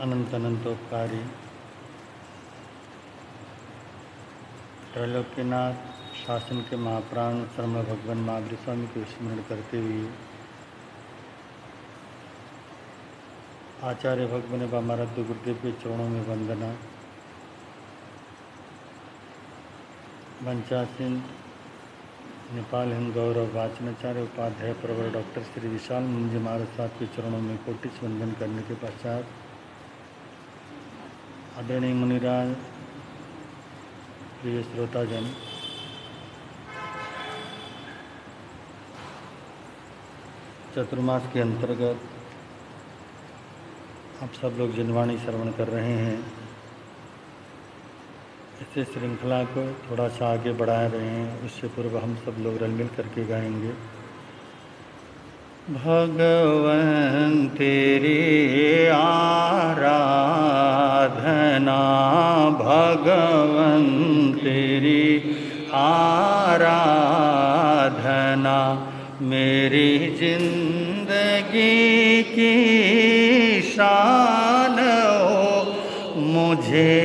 अनंत अनंतोपकारी त्रैलोक्यनाथ शासन के महाप्राण शर्मा भगवान महावीर स्वामी को स्मरण करते हुए आचार्य भगवान व महाराज गुरुदेव के चरणों में वंदना। वंचासीन नेपाल हिंद गौरव वाचनाचार्य उपाध्याय प्रवर डॉक्टर श्री विशाल मुंजी महाराज साहब के चरणों में कोटिस वंदन करने के पश्चात आदरणीय मुनिराज, प्रिय श्रोताजन, चतुर्मास के अंतर्गत आप सब लोग जनवाणी श्रवण कर रहे हैं इसे श्रृंखला को थोड़ा सा आगे बढ़ा रहे हैं। उससे पूर्व हम सब लोग रल मिल करके गाएँगे। भगवन तेरी आराधना, भगवन तेरी आराधना, मेरी ज़िंदगी की शान हो, मुझे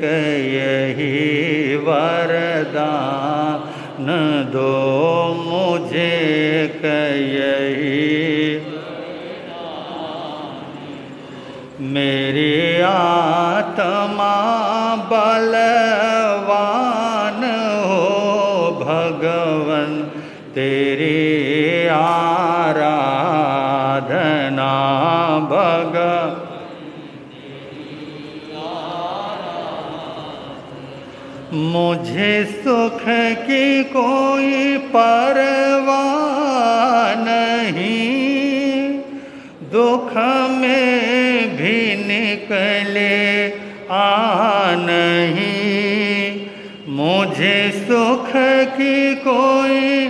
यही वरदान दो मुझे एक यही। मेरी आत्मा बलवान हो भगवन तेरी आराधना भग मुझे सुख की कोई परवाह नहीं। दुख में भी निकले आ नहीं। मुझे सुख की कोई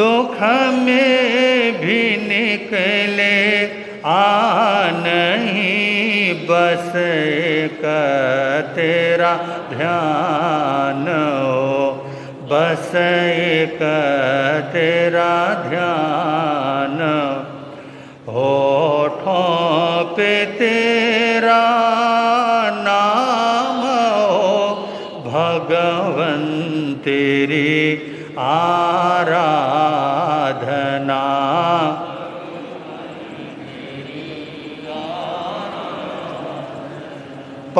दुख में भी निकले बस एक तेरा ध्यान हो। बस एक तेरा ध्यान होठों पे तेरा नाम हो। भगवन तेरी आराधना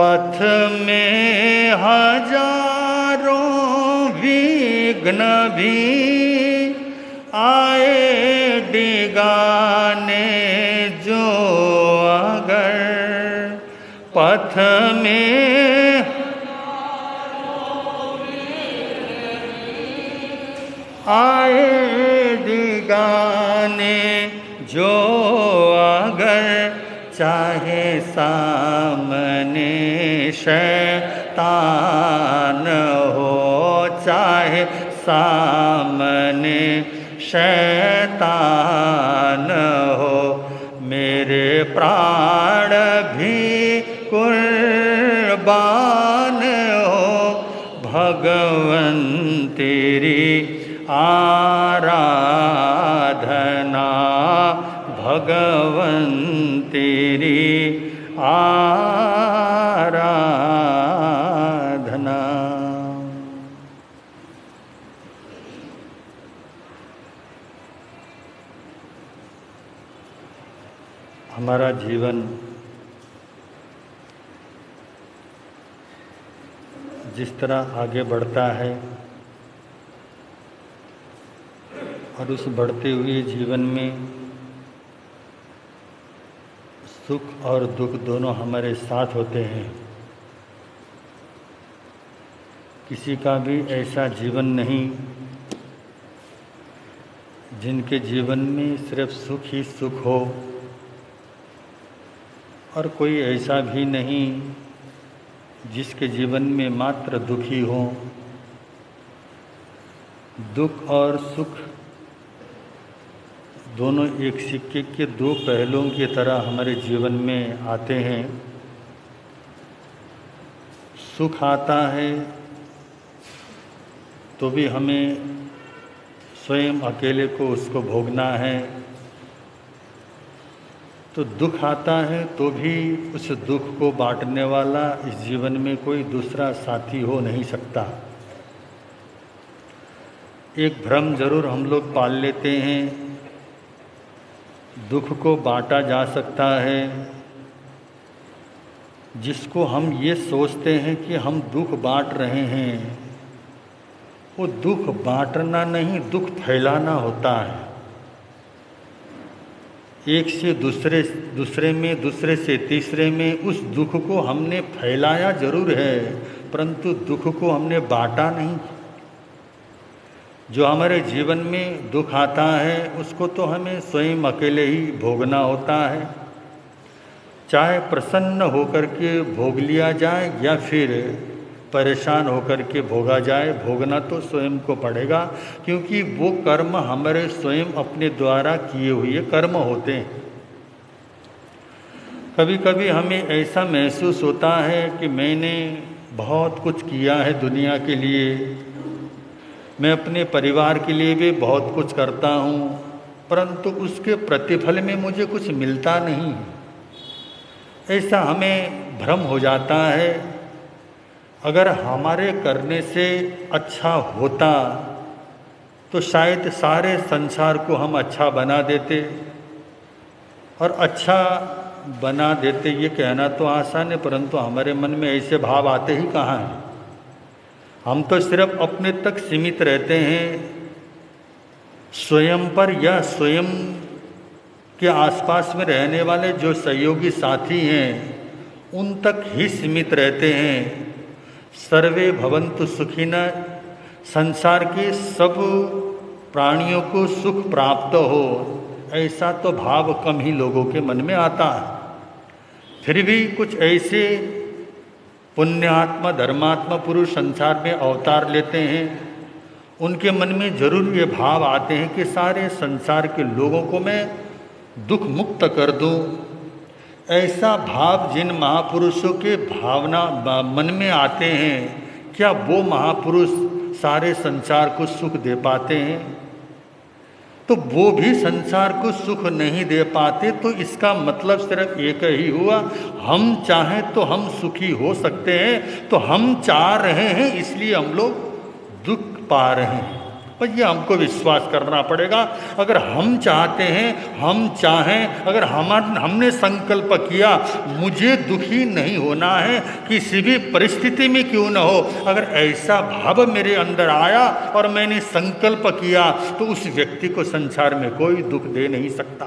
पथ में हज़ारों विघ्न भी आए डिगाने जो अगर पथ में आए डिगाने जो चाहे सामने शैतान हो, चाहे सामने शैतान हो, मेरे प्राण भी कुर्बान हो। भगवन तेरी आराधना भगवन हमारा जीवन जिस तरह आगे बढ़ता है और उस बढ़ते हुए जीवन में सुख और दुख दोनों हमारे साथ होते हैं। किसी का भी ऐसा जीवन नहीं जिनके जीवन में सिर्फ़ सुख ही सुख हो। और कोई ऐसा भी नहीं जिसके जीवन में मात्र दुखी हो। दुख और सुख दोनों एक सिक्के के दो पहलुओं की तरह हमारे जीवन में आते हैं। सुख आता है तो भी हमें स्वयं अकेले को उसको भोगना है। तो दुख आता है तो भी उस दुख को बांटने वाला इस जीवन में कोई दूसरा साथी हो नहीं सकता। एक भ्रम ज़रूर हम लोग पाल लेते हैं। दुख को बांटा जा सकता है। जिसको हम ये सोचते हैं कि हम दुख बांट रहे हैं, वो दुख बांटना नहीं, दुख फैलाना होता है। एक से दूसरे दूसरे में, दूसरे से तीसरे में उस दुख को हमने फैलाया ज़रूर है, परंतु दुख को हमने बांटा नहीं। जो हमारे जीवन में दुख आता है, उसको तो हमें स्वयं अकेले ही भोगना होता है। चाहे प्रसन्न होकर के भोग लिया जाए या फिर परेशान होकर के भोगा जाए, भोगना तो स्वयं को पड़ेगा, क्योंकि वो कर्म हमारे स्वयं अपने द्वारा किए हुए कर्म होते हैं। कभी कभी हमें ऐसा महसूस होता है कि मैंने बहुत कुछ किया है दुनिया के लिए, मैं अपने परिवार के लिए भी बहुत कुछ करता हूँ, परंतु उसके प्रतिफल में मुझे कुछ मिलता नहीं ऐसा हमें भ्रम हो जाता है अगर हमारे करने से अच्छा होता तो शायद सारे संसार को हम अच्छा बना देते। और अच्छा बना देते ये कहना तो आसान है, परंतु हमारे मन में ऐसे भाव आते ही कहाँ हैं? हम तो सिर्फ़ अपने तक सीमित रहते हैं। स्वयं पर या स्वयं के आसपास में रहने वाले जो सहयोगी साथी हैं, उन तक ही सीमित रहते हैं। सर्वे भवंतु सुखिन। संसार के सब प्राणियों को सुख प्राप्त हो, ऐसा तो भाव कम ही लोगों के मन में आता है। फिर भी कुछ ऐसे पुण्यात्मा, धर्मात्मा पुरुष संसार में अवतार लेते हैं, उनके मन में ज़रूर ये भाव आते हैं कि सारे संसार के लोगों को मैं दुख मुक्त कर दूँ। ऐसा भाव जिन महापुरुषों के भावना मन में आते हैं, क्या वो महापुरुष सारे संसार को सुख दे पाते हैं? तो वो भी संसार को सुख नहीं दे पाते तो इसका मतलब सिर्फ़ एक ही हुआ, हम चाहें तो हम सुखी हो सकते हैं तो हम चाह रहे हैं, इसलिए हम लोग दुख पा रहे हैं। पर ये हमको विश्वास करना पड़ेगा। अगर हम चाहते हैं, हम चाहें, अगर हम हमने संकल्प किया, मुझे दुखी नहीं होना है, किसी भी परिस्थिति में क्यों न हो। अगर ऐसा भाव मेरे अंदर आया और मैंने संकल्प किया तो उस व्यक्ति को संसार में कोई दुख दे नहीं सकता।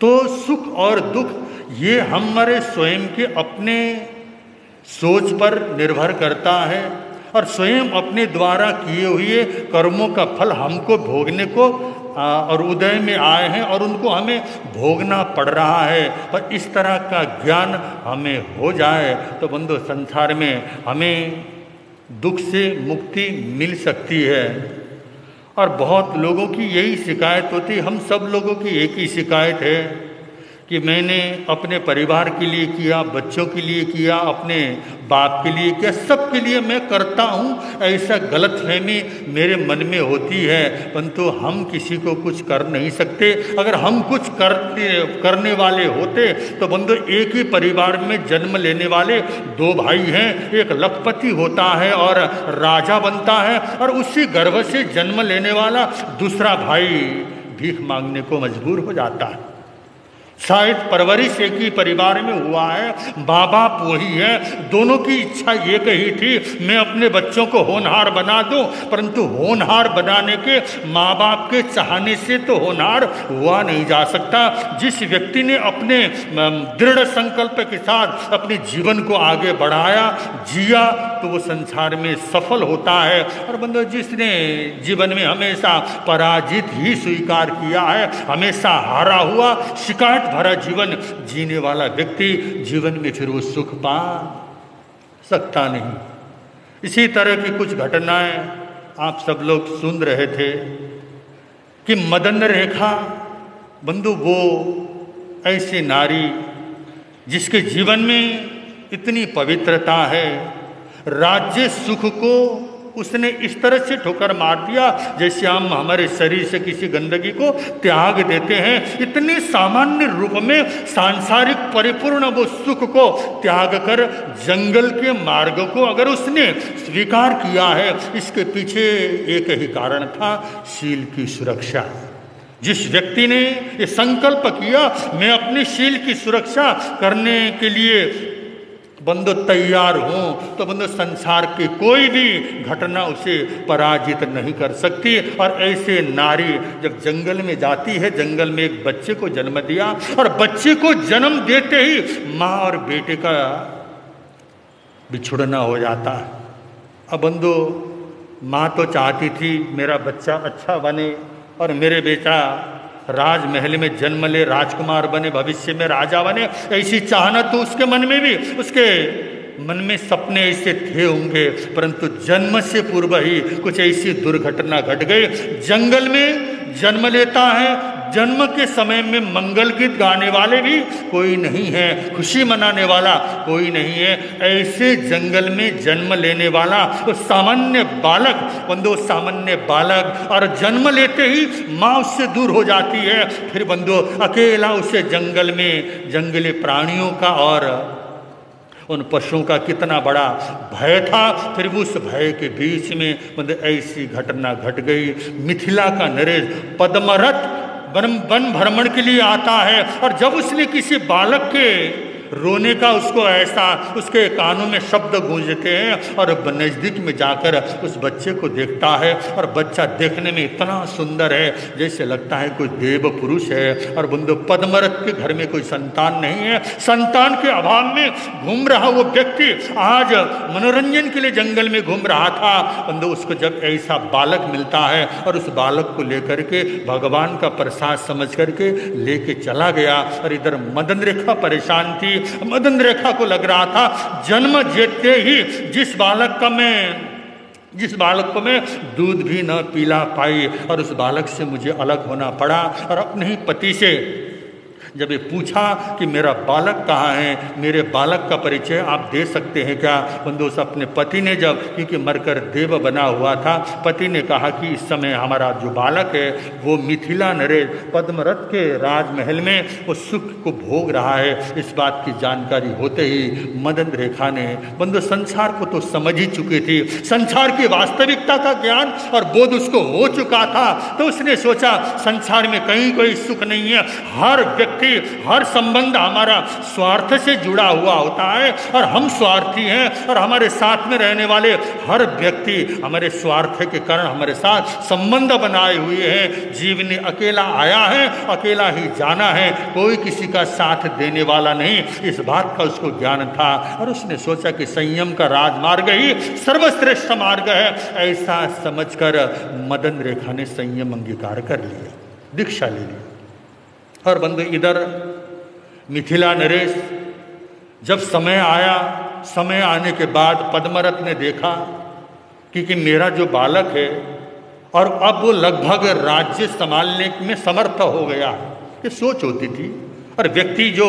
तो सुख और दुख, ये हमारे स्वयं के अपने सोच पर निर्भर करता है। और स्वयं अपने द्वारा किए हुए कर्मों का फल हमको भोगने को और उदय में आए हैं और उनको हमें भोगना पड़ रहा है। और इस तरह का ज्ञान हमें हो जाए तो बंधु, संसार में हमें दुख से मुक्ति मिल सकती है। और बहुत लोगों की यही शिकायत होती, हम सब लोगों की एक ही शिकायत है। कि मैंने अपने परिवार के लिए किया, बच्चों के लिए किया, अपने बाप के लिए किया, सब के लिए मैं करता हूँ। ऐसा गलत फहमी मेरे मन में होती है, परंतु हम किसी को कुछ कर नहीं सकते। अगर हम कुछ करते, करने वाले होते तो बंधु, एक ही परिवार में जन्म लेने वाले दो भाई हैं, एक लखपति होता है और राजा बनता है, और उसी गर्भ से जन्म लेने वाला दूसरा भाई भीख मांगने को मजबूर हो जाता है। शायद परवरिश एक ही परिवार में हुआ है माँ बाप वही है, दोनों की इच्छा एक ही थी, मैं अपने बच्चों को होनहार बना दूँ, परंतु होनहार बनाने के माँ बाप के चाहने से तो होनहार हुआ नहीं जा सकता। जिस व्यक्ति ने अपने दृढ़ संकल्प के साथ अपने जीवन को आगे बढ़ाया, जिया तो वो संसार में सफल होता है। और बंधु, जिसने जीवन में हमेशा पराजित ही स्वीकार किया है, हमेशा हारा हुआ, शिकायत भरा जीवन जीने वाला व्यक्ति जीवन में फिर वो सुख पा सकता नहीं। इसी तरह की कुछ घटनाएँ आप सब लोग सुन रहे थे कि मदन रेखा, बंधु वो ऐसी नारी जिसके जीवन में इतनी पवित्रता है, राज्य सुख को उसने इस तरह से ठोकर मार दिया जैसे हम हमारे शरीर से किसी गंदगी को त्याग देते हैं। इतने सामान्य रूप में सांसारिक परिपूर्ण वो सुख को त्याग कर जंगल के मार्ग को अगर उसने स्वीकार किया है, इसके पीछे एक ही कारण था, शील की सुरक्षा। जिस व्यक्ति ने ये संकल्प किया, मैं अपने शील की सुरक्षा करने के लिए बंदो तैयार हूँ तो बंदो संसार की कोई भी घटना उसे पराजित नहीं कर सकती। और ऐसे नारी जब जंगल में जाती है, जंगल में एक बच्चे को जन्म दिया, और बच्चे को जन्म देते ही माँ और बेटे का बिछुड़ना हो जाता। है अब बंदो माँ तो चाहती थी, मेरा बच्चा अच्छा बने और मेरे बेटा राजमहल में जन्म ले, राजकुमार बने, भविष्य में राजा बने, ऐसी चाहना तो उसके मन में भी, उसके मन में सपने ऐसे थे होंगे, परंतु जन्म से पूर्व ही कुछ ऐसी दुर्घटना घट गई। जंगल में जन्म लेता है जन्म के समय में मंगल गीत गाने वाले भी कोई नहीं है, खुशी मनाने वाला कोई नहीं है। ऐसे जंगल में जन्म लेने वाला वो सामान्य बालक बंदो सामान्य बालक, और जन्म लेते ही माँ उससे दूर हो जाती है। फिर बंदो अकेला उसे जंगल में, जंगली प्राणियों का और उन पशुओं का कितना बड़ा भय था। फिर उस भय के बीच में मतलब ऐसी घटना घट गई। मिथिला का नरेश पद्मरथ वन वन भ्रमण के लिए आता है और जब उसने किसी बालक के रोने का उसको ऐसा, उसके कानों में शब्द गूंजते हैं और नज़दीक में जाकर उस बच्चे को देखता है और बच्चा देखने में इतना सुंदर है, जैसे लगता है कोई देव पुरुष है और बंदो पद्मरथ के घर में कोई संतान नहीं है। संतान के अभाव में घूम रहा वो व्यक्ति आज मनोरंजन के लिए जंगल में घूम रहा था। बंदो उसको जब ऐसा बालक मिलता है और उस बालक को लेकर के भगवान का प्रसाद समझ करके लेके चला गया और इधर मदन रेखा परेशान थी मदन रेखा को लग रहा था, जन्म जेते ही जिस बालक का मैं, जिस बालक को मैं दूध भी न पिला पाई और उस बालक से मुझे अलग होना पड़ा और अपने ही पति से जब ये पूछा कि मेरा बालक कहाँ है, मेरे बालक का परिचय आप दे सकते हैं क्या? बंदोस अपने पति ने जब, क्योंकि मरकर देव बना हुआ था, पति ने कहा कि इस समय हमारा जो बालक है, वो मिथिला नरेश पद्मरथ के राजमहल में वो सुख को भोग रहा है। इस बात की जानकारी होते ही मदन रेखा ने, बंधु, संसार को तो समझ ही चुकी थी। संसार की वास्तविकता का ज्ञान और बोध उसको हो चुका था। तो उसने सोचा, संसार में कहीं कोई सुख नहीं है। हर व्यक्ति व्यक्ति हर संबंध हमारा स्वार्थ से जुड़ा हुआ होता है और हम स्वार्थी हैं और हमारे साथ में रहने वाले हर व्यक्ति हमारे स्वार्थ के कारण हमारे साथ संबंध बनाए हुए हैं। जीव ने अकेला आया है, अकेला ही जाना है, कोई किसी का साथ देने वाला नहीं। इस बात का उसको ज्ञान था और उसने सोचा कि संयम का राजमार्ग ही सर्वश्रेष्ठ मार्ग है। ऐसा समझकर मदन रेखा ने संयम अंगीकार कर लिया, दीक्षा ले ली। और बंदे इधर। मिथिला नरेश जब समय आया समय आने के बाद पद्मरत ने देखा कि, कि मेरा जो बालक है और अब वो लगभग राज्य संभालने में समर्थ हो गया। ये सोच होती थी। और व्यक्ति जो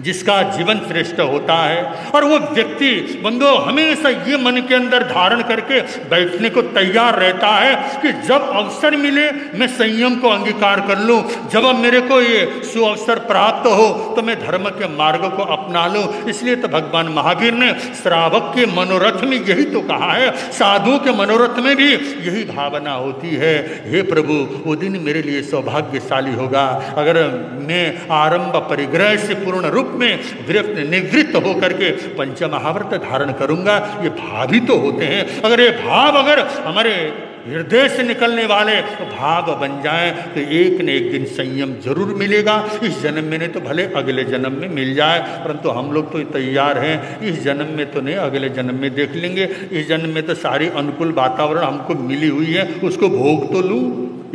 जिसका जीवन श्रेष्ठ होता है। और वो व्यक्ति बंदो हमेशा ये मन के अंदर धारण करके बैठने को तैयार रहता है कि जब अवसर मिले, मैं संयम को अंगीकार कर लूँ। जब अब मेरे को ये सुअवसर प्राप्त हो तो मैं धर्म के मार्ग को अपना लूँ। इसलिए तो भगवान महावीर ने श्रावक के मनोरथ में यही तो कहा है। साधु के मनोरथ में भी यही भावना होती है। हे प्रभु, वो दिन मेरे लिए सौभाग्यशाली होगा। अगर मैं आरंभ परिग्रह से पूर्ण रूप में वृत्त निवृत्त होकर के पंचमहाव्रत धारण करूँगा। ये भाव ही तो होते हैं। अगर ये भाव अगर हमारे हृदय से निकलने वाले भाव बन जाए तो एक न एक दिन संयम ज़रूर मिलेगा। इस जन्म में नहीं तो भले अगले जन्म में मिल जाए, परंतु हम लोग तो तैयार हैं। इस जन्म में तो नहीं, अगले जन्म में देख लेंगे। इस जन्म में तो सारी अनुकूल वातावरण हमको मिली हुई है, उसको भोग तो लूँ,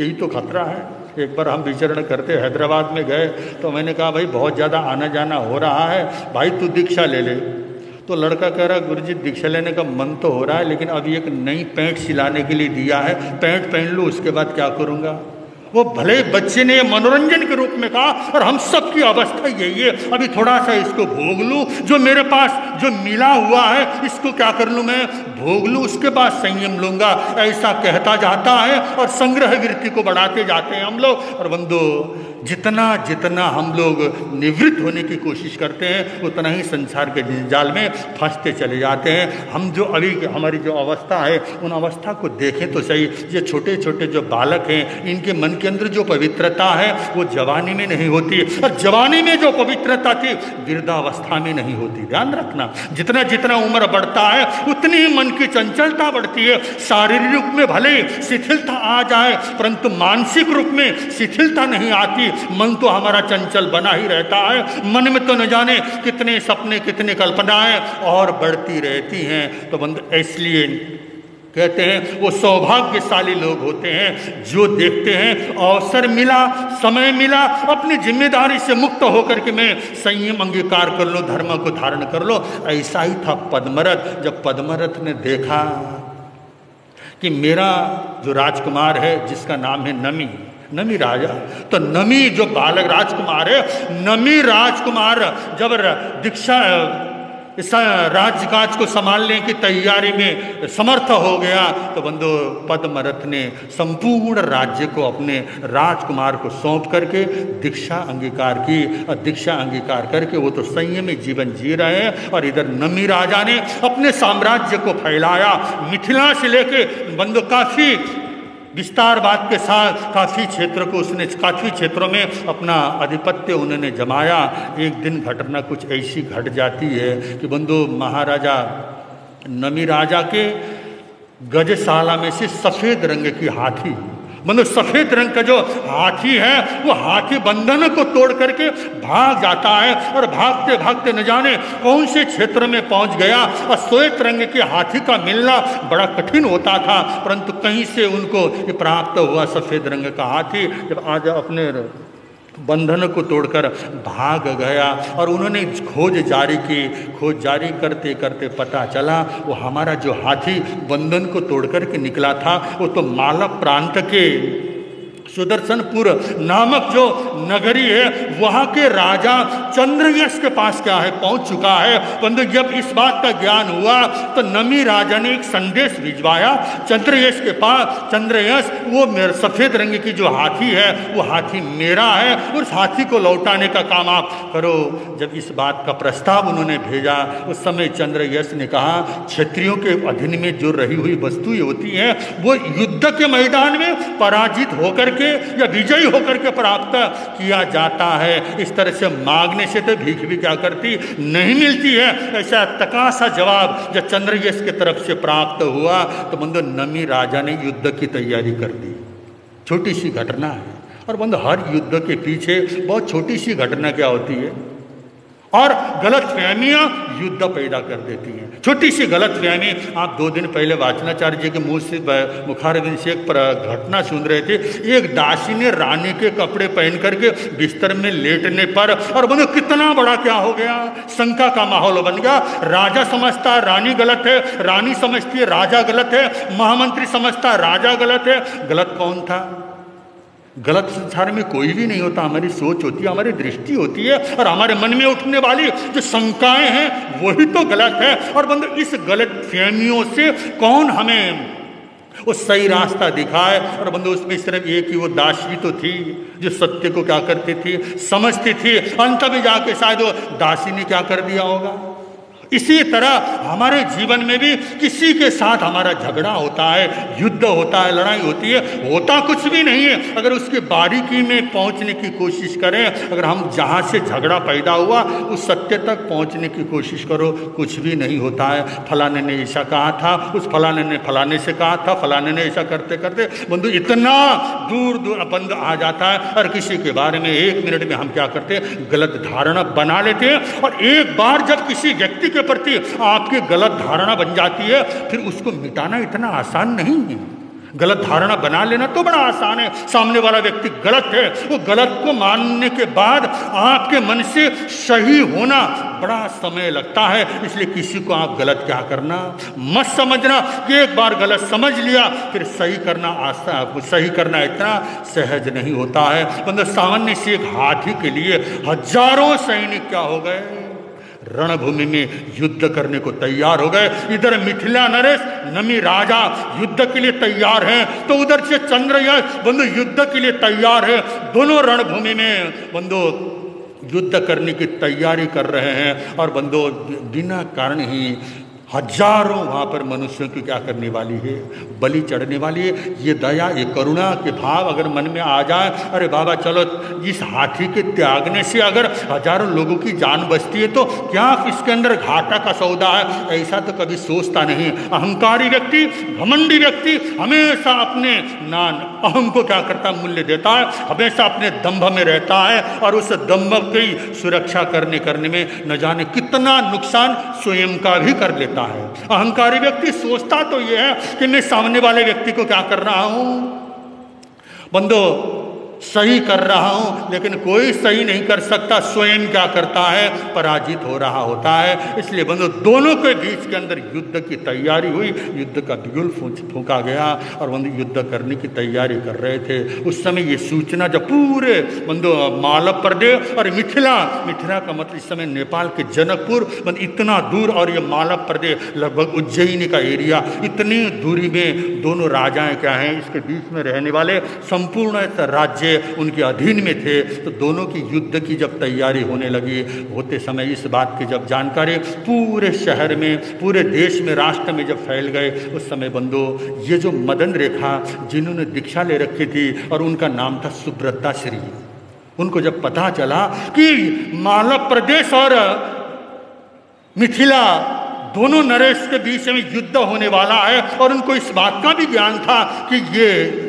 यही तो खतरा है। एक बार हम विचरण करते हैदराबाद में गए तो मैंने कहा, भाई, बहुत ज़्यादा आना जाना हो रहा है, भाई, तू दीक्षा ले ले। तो लड़का कह रहा गुरु जी दीक्षा लेने का मन तो हो रहा है, लेकिन अभी एक नई पैंट सिलाने के लिए दिया है, पैंट पहन लूँ, उसके बाद क्या करूँगा? वो भले बच्चे ने मनोरंजन के रूप में कहा और हम सब की अवस्था यही है। अभी थोड़ा सा इसको भोग लूँ। जो मेरे पास, जो मिला हुआ है, इसको क्या कर लूँ मैं? भोग लूँ, उसके बाद संयम लूँगा। ऐसा कहता जाता है और संग्रह वृत्ति को बढ़ाते जाते हैं हम लोग। और बंधु जितना जितना हम लोग निवृत्त होने की कोशिश करते हैं, उतना ही संसार के जाल में फंसते चले जाते हैं। हम जो अभी हमारी जो अवस्था है, उन अवस्था को देखें तो सही। ये छोटे छोटे जो बालक हैं, इनके मन के अंदर जो पवित्रता है, वो जवानी में नहीं होती। और जवानी में जो पवित्रता थी वृद्धावस्था में नहीं होती। ध्यान रखना, जितना जितना उम्र बढ़ता है, उतनी ही मन की चंचलता बढ़ती है। शारीरिक रूप में भले शिथिलता आ जाए, परंतु मानसिक रूप में शिथिलता नहीं आती। मन तो हमारा चंचल बना ही रहता है। मन में तो न जाने कितने सपने, कितने कल्पनाएँ और बढ़ती रहती हैं। तो बंद, इसलिए कहते हैं, वो सौभाग्यशाली लोग होते हैं जो देखते हैं, अवसर मिला, समय मिला, अपनी ज़िम्मेदारी से मुक्त होकर के मैं संयम अंगीकार कर लो, धर्म को धारण कर लो। ऐसा ही था पद्मरथ। जब पद्मरथ ने देखा कि मेरा जो राजकुमार है, जिसका नाम है नमी नमी राजा तो नमी जो बालक राजकुमार है, नमी राजकुमार जब दीक्षा, इस राजकाज को संभालने की तैयारी में समर्थ हो गया तो बंधु पद्मरथ ने संपूर्ण राज्य को अपने राजकुमार को सौंप करके दीक्षा अंगीकार की। और दीक्षा अंगीकार करके वो तो संयमी जीवन जी रहे हैं, और इधर नमी राजा ने अपने साम्राज्य को फैलाया, मिथिला से लेके, बंधु काफ़ी विस्तारवाद के साथ काफ़ी क्षेत्र को उसने काफ़ी क्षेत्रों में अपना आधिपत्य उन्होंने जमाया। एक दिन घटना कुछ ऐसी घट जाती है कि बंधु महाराजा नमी राजा के गजशाला में से सफ़ेद रंग की हाथी मतलब सफ़ेद रंग का जो हाथी है, वो हाथी बंधन को तोड़ करके भाग जाता है और भागते भागते न जाने कौन से क्षेत्र में पहुँच गया। और श्वेत रंग के हाथी का मिलना बड़ा कठिन होता था, परंतु कहीं से उनको प्राप्त हुआ सफ़ेद रंग का हाथी। जब आज अपने बंधन को तोड़कर भाग गया और उन्होंने खोज जारी की। खोज जारी करते करते पता चला, वो हमारा जो हाथी बंधन को तोड़कर के निकला था, वो तो माला प्रांत के सुदर्शनपुर नामक जो नगरी है, वहाँ के राजा चंद्रयश के पास क्या है? पहुँच चुका है। परंतु जब इस बात का ज्ञान हुआ तो नमी राजा ने एक संदेश भिजवाया चंद्रयश के पास। चंद्रयश, वो मेरे सफ़ेद रंग की जो हाथी है, वो हाथी मेरा है उस हाथी को लौटाने का काम आप करो। जब इस बात का प्रस्ताव उन्होंने भेजा, उस समय चंद्रयश ने कहा क्षत्रियों के अधीन में जो रही हुई वस्तुएँ होती हैं, वो युद्ध के मैदान में पराजित होकर के या विजयी होकर के प्राप्त किया जाता है। इस तरह से मांगने से तो भीख भी क्या करती? नहीं मिलती है। ऐसा तका सा जवाब जब चंद्रयश की तरफ़ से प्राप्त हुआ तो बंधु नमी राजा ने युद्ध की तैयारी कर दी। छोटी सी घटना है। और बंधु हर युद्ध के पीछे बहुत छोटी सी घटना क्या होती है? और गलत फहमियाँ युद्ध पैदा कर देती हैं। छोटी सी गलत फहमी आप दो दिन पहले वाचनाचार्य जी के मुँह से मुखारविंद से एक घटना सुन रहे थे। एक दासी ने रानी के कपड़े पहन करके बिस्तर में लेटने पर और बोले, कितना बड़ा क्या हो गया? शंका का माहौल बन गया। राजा समझता रानी गलत है, रानी समझती है राजा गलत है, महामंत्री समझता राजा गलत है। गलत कौन था? गलत संसार में कोई भी नहीं होता। हमारी सोच होती है, हमारी दृष्टि होती है और हमारे मन में उठने वाली जो शंकाएँ हैं, वही तो गलत है। और बंद इस गलत फहमियों से कौन हमें वो सही रास्ता दिखाए? और बंधु, उसमें सिर्फ़ एक ही वो दासी तो थी, जो सत्य को क्या करती थी? समझती थी। अंत में जाके शायद वो दासी ने क्या कर दिया होगा? इसी तरह हमारे जीवन में भी किसी के साथ हमारा झगड़ा होता है, युद्ध होता है, लड़ाई होती है, होता कुछ भी नहीं है। अगर उसके बारीकी में पहुँचने की कोशिश करें, अगर हम जहाँ से झगड़ा पैदा हुआ, उस सत्य तक पहुँचने की कोशिश करो, कुछ भी नहीं होता है। फलाने ने ऐसा कहा था, उस फलाने ने फलाने से कहा था, फलाने ने ऐसा करते करते, बंधु इतना दूर दूर बंद आ जाता है और किसी के बारे में एक मिनट में हम क्या करते गलत धारणा बना लेते हैं। और एक बार जब किसी व्यक्ति के प्रति आपकी गलत धारणा बन जाती है, फिर उसको मिटाना इतना आसान नहीं है। गलत धारणा बना लेना तो बड़ा आसान है। सामने वाला व्यक्ति गलत है, वो गलत को मानने के बाद आपके मन से सही होना बड़ा समय लगता है। इसलिए किसी को आप गलत क्या करना, मत समझना कि एक बार गलत समझ लिया, फिर सही करना आसान आपको सही करना इतना सहज नहीं होता है। मतलब सामान्य से एक हाथी के लिए हज़ारों सैनिक क्या हो गए? रणभूमि में युद्ध करने को तैयार हो गए। इधर मिथिला नरेश, नमी राजा, युद्ध के लिए तैयार हैं। तो उधर से चंद्रयान, बंधु, युद्ध के लिए तैयार है। दोनों रणभूमि में, बंधु, युद्ध करने की तैयारी कर रहे हैं। और बंधु, बिना कारण ही हज़ारों वहाँ पर मनुष्यों की क्या करने वाली है? बलि चढ़ने वाली है? ये दया, ये करुणा के भाव अगर मन में आ जाए, अरे बाबा चलो, इस हाथी के त्यागने से अगर हज़ारों लोगों की जान बचती है तो क्या इसके अंदर घाटा का सौदा है? ऐसा तो कभी सोचता नहीं। अहंकारी व्यक्ति, घमंडी व्यक्ति हमेशा अपने नान अहम को क्या करता मूल्य देता है, हमेशा अपने दम्भ में रहता है और उस दम्भ की सुरक्षा करने करने में न जाने कितना नुकसान स्वयं का भी कर लेता है। अहंकारी व्यक्ति सोचता तो यह है कि मैं सामने वाले व्यक्ति को क्या कर रहा हूँ? बंदो सही कर रहा हूँ, लेकिन कोई सही नहीं कर सकता। स्वयं क्या करता है? पराजित हो रहा होता है। इसलिए बंधु, दोनों के बीच के अंदर युद्ध की तैयारी हुई। युद्ध का बिगुल फूका गया और बंधु, युद्ध करने की तैयारी कर रहे थे। उस समय ये सूचना जब पूरे बंधु मालव प्रदेश और मिथिला मिथिला का मतलब इस समय नेपाल के जनकपुर बंद इतना दूर और ये मालव प्रदेश लगभग उज्जैनी का एरिया। इतनी दूरी में दोनों राजाएँ क्या हैं? इसके बीच में रहने वाले संपूर्ण राज्य राज्य उनके अधीन में थे तो दोनों की युद्ध की जब तैयारी होने लगी, होते समय इस बात की जब जानकारी पूरे शहर में, पूरे देश में, राष्ट्र में जब फैल गए, उस समय बंधु, ये जो मदन रेखा जिन्होंने दीक्षा ले रखी थी और उनका नाम था सुब्रता श्री उनको जब पता चला कि मालव प्रदेश और मिथिला दोनों नरेश के बीच में युद्ध होने वाला है और उनको इस बात का भी ज्ञान था कि ये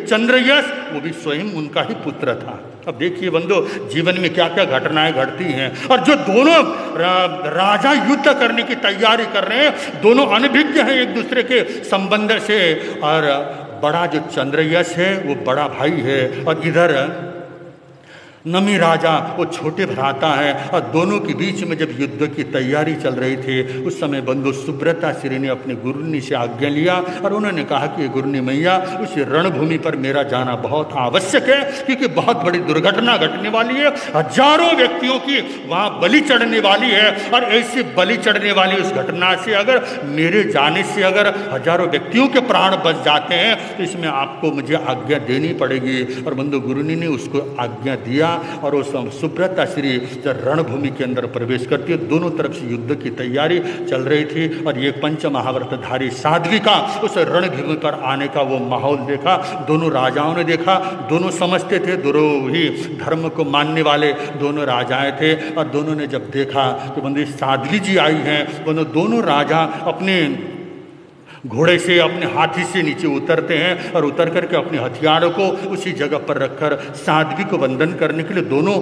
चंद्रयश वो भी स्वयं उनका ही पुत्र था। अब देखिए बंधु जीवन में क्या क्या घटनाएँ घटती हैं। और जो दोनों रा, राजा युद्ध करने की तैयारी कर रहे हैं दोनों अनभिज्ञ हैं एक दूसरे के संबंध से। और बड़ा जो चंद्रयश है वो बड़ा भाई है। और इधर नमी राजा, वो छोटे भ्राता है, और दोनों के बीच में जब युद्ध की तैयारी चल रही थी, उस समय बंधु सुब्रता श्री ने अपने गुरुनी से आज्ञा लिया, और उन्होंने कहा कि गुरुनी मैया, उस रणभूमि पर मेरा जाना बहुत आवश्यक है, क्योंकि बहुत बड़ी दुर्घटना घटने वाली है, हज़ारों व्यक्तियों की वहाँ बलि चढ़ने वाली है, और ऐसी बलि चढ़ने वाली उस घटना से अगर, मेरे जाने से अगर हज़ारों व्यक्तियों के प्राण बच जाते हैं तो इसमें आपको मुझे आज्ञा देनी पड़ेगी। और बंधु गुरुनी ने उसको आज्ञा दिया किया और उस सुब्रता श्री जब रणभूमि के अंदर प्रवेश करती है दोनों तरफ़ से युद्ध की तैयारी चल रही थी और ये पंच महाव्रतधारी साध्वी का उस रणभूमि पर आने का वो माहौल देखा, दोनों राजाओं ने देखा, दोनों समझते थे दोनों ही धर्म को मानने वाले दोनों राजाएँ थे और दोनों ने जब देखा तो बंदी साध्वी जी आई हैं दोनों राजा अपने घोड़े से अपने हाथी से नीचे उतरते हैं और उतर करके अपने हथियारों को उसी जगह पर रखकर साधवी को वंदन करने के लिए दोनों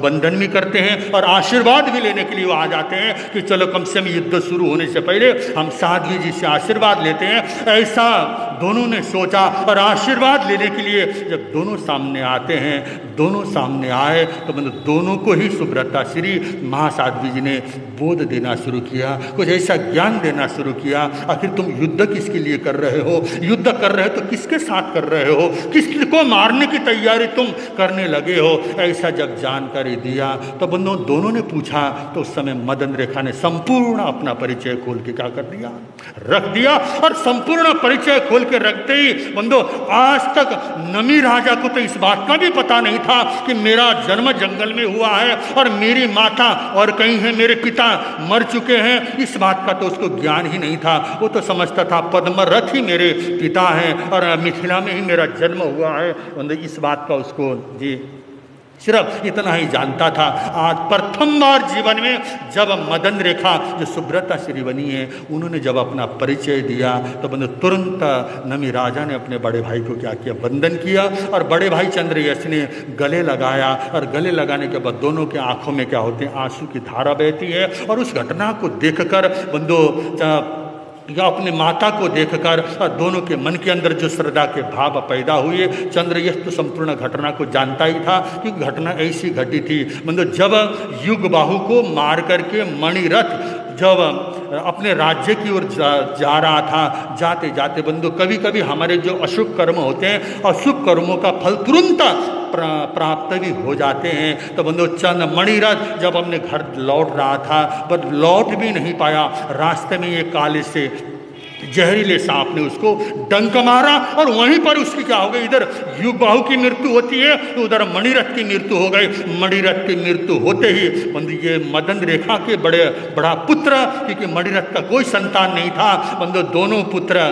बंधन भी करते हैं और आशीर्वाद भी लेने के लिए वो आ जाते हैं कि चलो कम से कम युद्ध शुरू होने से पहले हम साधवी जी से आशीर्वाद लेते हैं। ऐसा दोनों ने सोचा और आशीर्वाद लेने के लिए जब दोनों सामने आते हैं, दोनों सामने आए तो मतलब दोनों को ही सुब्रता श्री महासाध्वी जी ने बोध देना शुरू किया, कुछ ऐसा ज्ञान देना शुरू किया, आखिर तुम युद्ध किसके लिए कर रहे हो? युद्ध कर रहे हो तो किसके साथ कर रहे हो? किसको मारने की तैयारी तुम करने लगे हो? ऐसा जब जानकारी दिया तो बंधु दोनों ने पूछा तो उस समय मदन रेखा ने संपूर्ण अपना परिचय खोल के क्या कर दिया? रख दिया और संपूर्ण परिचय खोल के रखते ही बंदो आज तक नमी राजा को तो इस बात का भी पता नहीं था कि मेरा जन्म जंगल में हुआ है और मेरी माता और कहीं है, मेरे पिता मर चुके हैं। इस बात का तो उसको ज्ञान ही नहीं था। वो तो समझता था, पद्मरथ ही मेरे पिता हैं और मिथिला में ही मेरा जन्म हुआ है। इस बात का उसको जी सिर्फ़ इतना ही जानता था। आज प्रथम बार जीवन में जब मदन रेखा, जो सुब्रता श्री बनी है, उन्होंने जब अपना परिचय दिया तो बंद तुरंत नमी राजा ने अपने बड़े भाई को क्या किया? बंधन किया और बड़े भाई चंद्र यश ने गले लगाया और गले लगाने के बाद दोनों के आँखों में क्या होते हैं? आँसू की धारा बहती है और उस घटना को देखकर बंदो या अपनी माता को देखकर दोनों के मन के अंदर जो श्रद्धा के भाव पैदा हुए, चंद्र यह तो संपूर्ण घटना को जानता ही था कि घटना ऐसी घटी थी। मतलब जब युग बाहु को मार करके मणिरथ जब अपने राज्य की ओर जा, जा रहा था जाते जाते बंधु कभी कभी हमारे जो अशुभ कर्म होते हैं अशुभ कर्मों का फल तुरंत प्राप्त भी हो जाते हैं। तो बंधु चंद मणिरथ जब अपने घर लौट रहा था पर लौट भी नहीं पाया। रास्ते में ये काले से जहरीले सांप ने उसको डंक मारा और वहीं पर उसकी क्या हो गई? इधर युगबाहु की मृत्यु होती है तो उधर मणिरथ की मृत्यु हो गई। मणिरथ की मृत्यु होते ही बंधु, ये मदन रेखा के बड़े, बड़ा पुत्र, क्योंकि मणिरथ का कोई संतान नहीं था, बंधु, दोनों पुत्र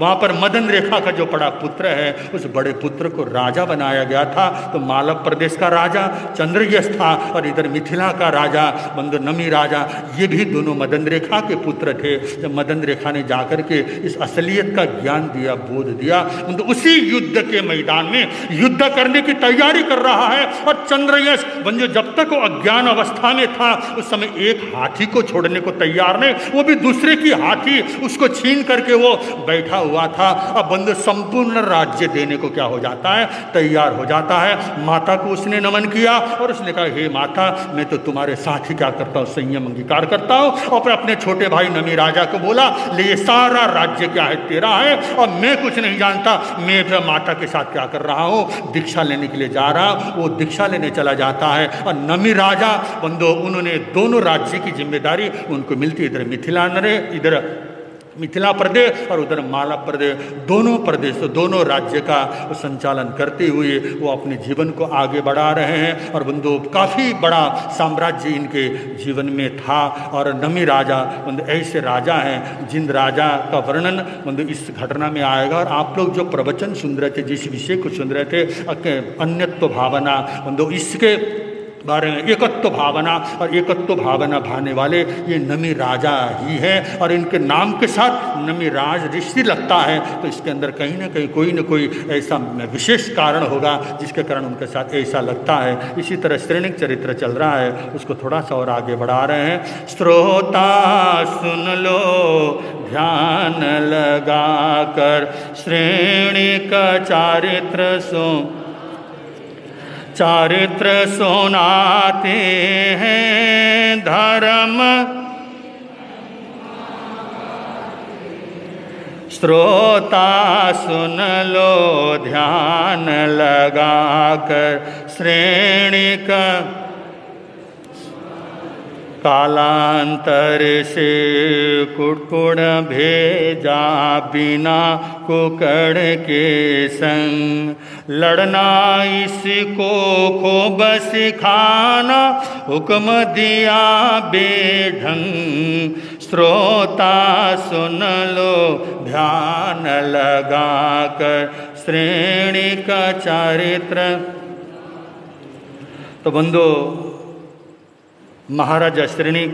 वहाँ पर मदन रेखा का जो बड़ा पुत्र है, उस बड़े पुत्र को राजा बनाया गया था। तो मालव प्रदेश का राजा चंद्रयस था और इधर मिथिला का राजा, बंधु, नमी राजा, ये भी दोनों मदन रेखा के पुत्र थे। जब मदन रेखा ने जा जाकर के इस असलियत का ज्ञान दिया, बोध दिया। तो उसी युद्ध के मैदान में युद्ध करने की तैयारी कर रहा है और चंद्रयश बंजो जब तक वो अज्ञान अवस्था में था, उस समय एक हाथी को छोड़ने को तैयार नहीं, वो भी दूसरे की हाथी, उसको छीन करके वो बैठा हुआ था। अब बंधु संपूर्ण राज्य देने को क्या हो जाता है? तैयार हो जाता है। माता को उसने नमन किया और उसने कहा, हे माता, मैं तो तुम्हारे साथ ही क्या करता हूँ? संयम अंगीकार करता हूँ? और अपने छोटे भाई नमी राजा को बोला, ले सारा राज्य क्या है? तेरा है। और मैं कुछ नहीं जानता। मैं भी माता के साथ क्या कर रहा हूँ? दीक्षा लेने के लिए जा रहा। वो दीक्षा लेने चला जाता है। और नमी राजा बंदो उन्होंने दोनों राज्य की ज़िम्मेदारी उनको मिलती इधर मिथिला इधर मिथिला प्रदेश और उधर माला प्रदेश, दोनों प्रदेश, दोनों राज्य का संचालन करते हुए वो अपने जीवन को आगे बढ़ा रहे हैं। और बंधु, काफ़ी बड़ा साम्राज्य इनके जीवन में था। और नमी राजा, बंधु, ऐसे राजा हैं, जिन राजा का वर्णन, बंधु, इस घटना में आएगा। और आप लोग जो प्रवचन सुन रहे थे, जिस विषय को सुन रहे थे अन्यत्व भावना, बंधु, इसके बारे में, एकत्व भावना, और एकत्व भावना भाने वाले ये नमी राजा ही है, और इनके नाम के साथ नमी राज ऋषि लगता है। तो इसके अंदर कहीं ना कहीं, कोई ना कोई ऐसा विशेष कारण होगा, जिसके कारण उनके साथ ऐसा लगता है। इसी तरह श्रेणिक चरित्र चल रहा है, उसको थोड़ा सा और आगे बढ़ा रहे हैं। श्रोता सुन लो, ध्यान लगा कर श्रेणी का चारित्र सो चरित्र सुनाते हैं धर्म। श्रोता सुन लो ध्यान लगाकर श्रेणी का कालांतर से कुड़कुड़ भेजा बिना कुकड़ के संग लड़ना इसको खूब सिखाना हुक्म दिया बेढंग। श्रोता सुन लो, ध्यान लगा कर श्रेणी का चारित्र। तो बंदो महाराजा श्रेणी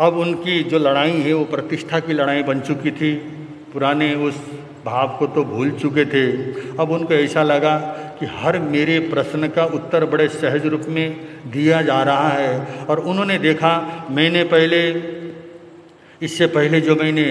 अब उनकी जो लड़ाई है, वो प्रतिष्ठा की लड़ाई बन चुकी थी। पुराने उस भाव को तो भूल चुके थे। अब उनको ऐसा लगा कि हर मेरे प्रश्न का उत्तर बड़े सहज रूप में दिया जा रहा है। और उन्होंने देखा, मैंने पहले, इससे पहले जो मैंने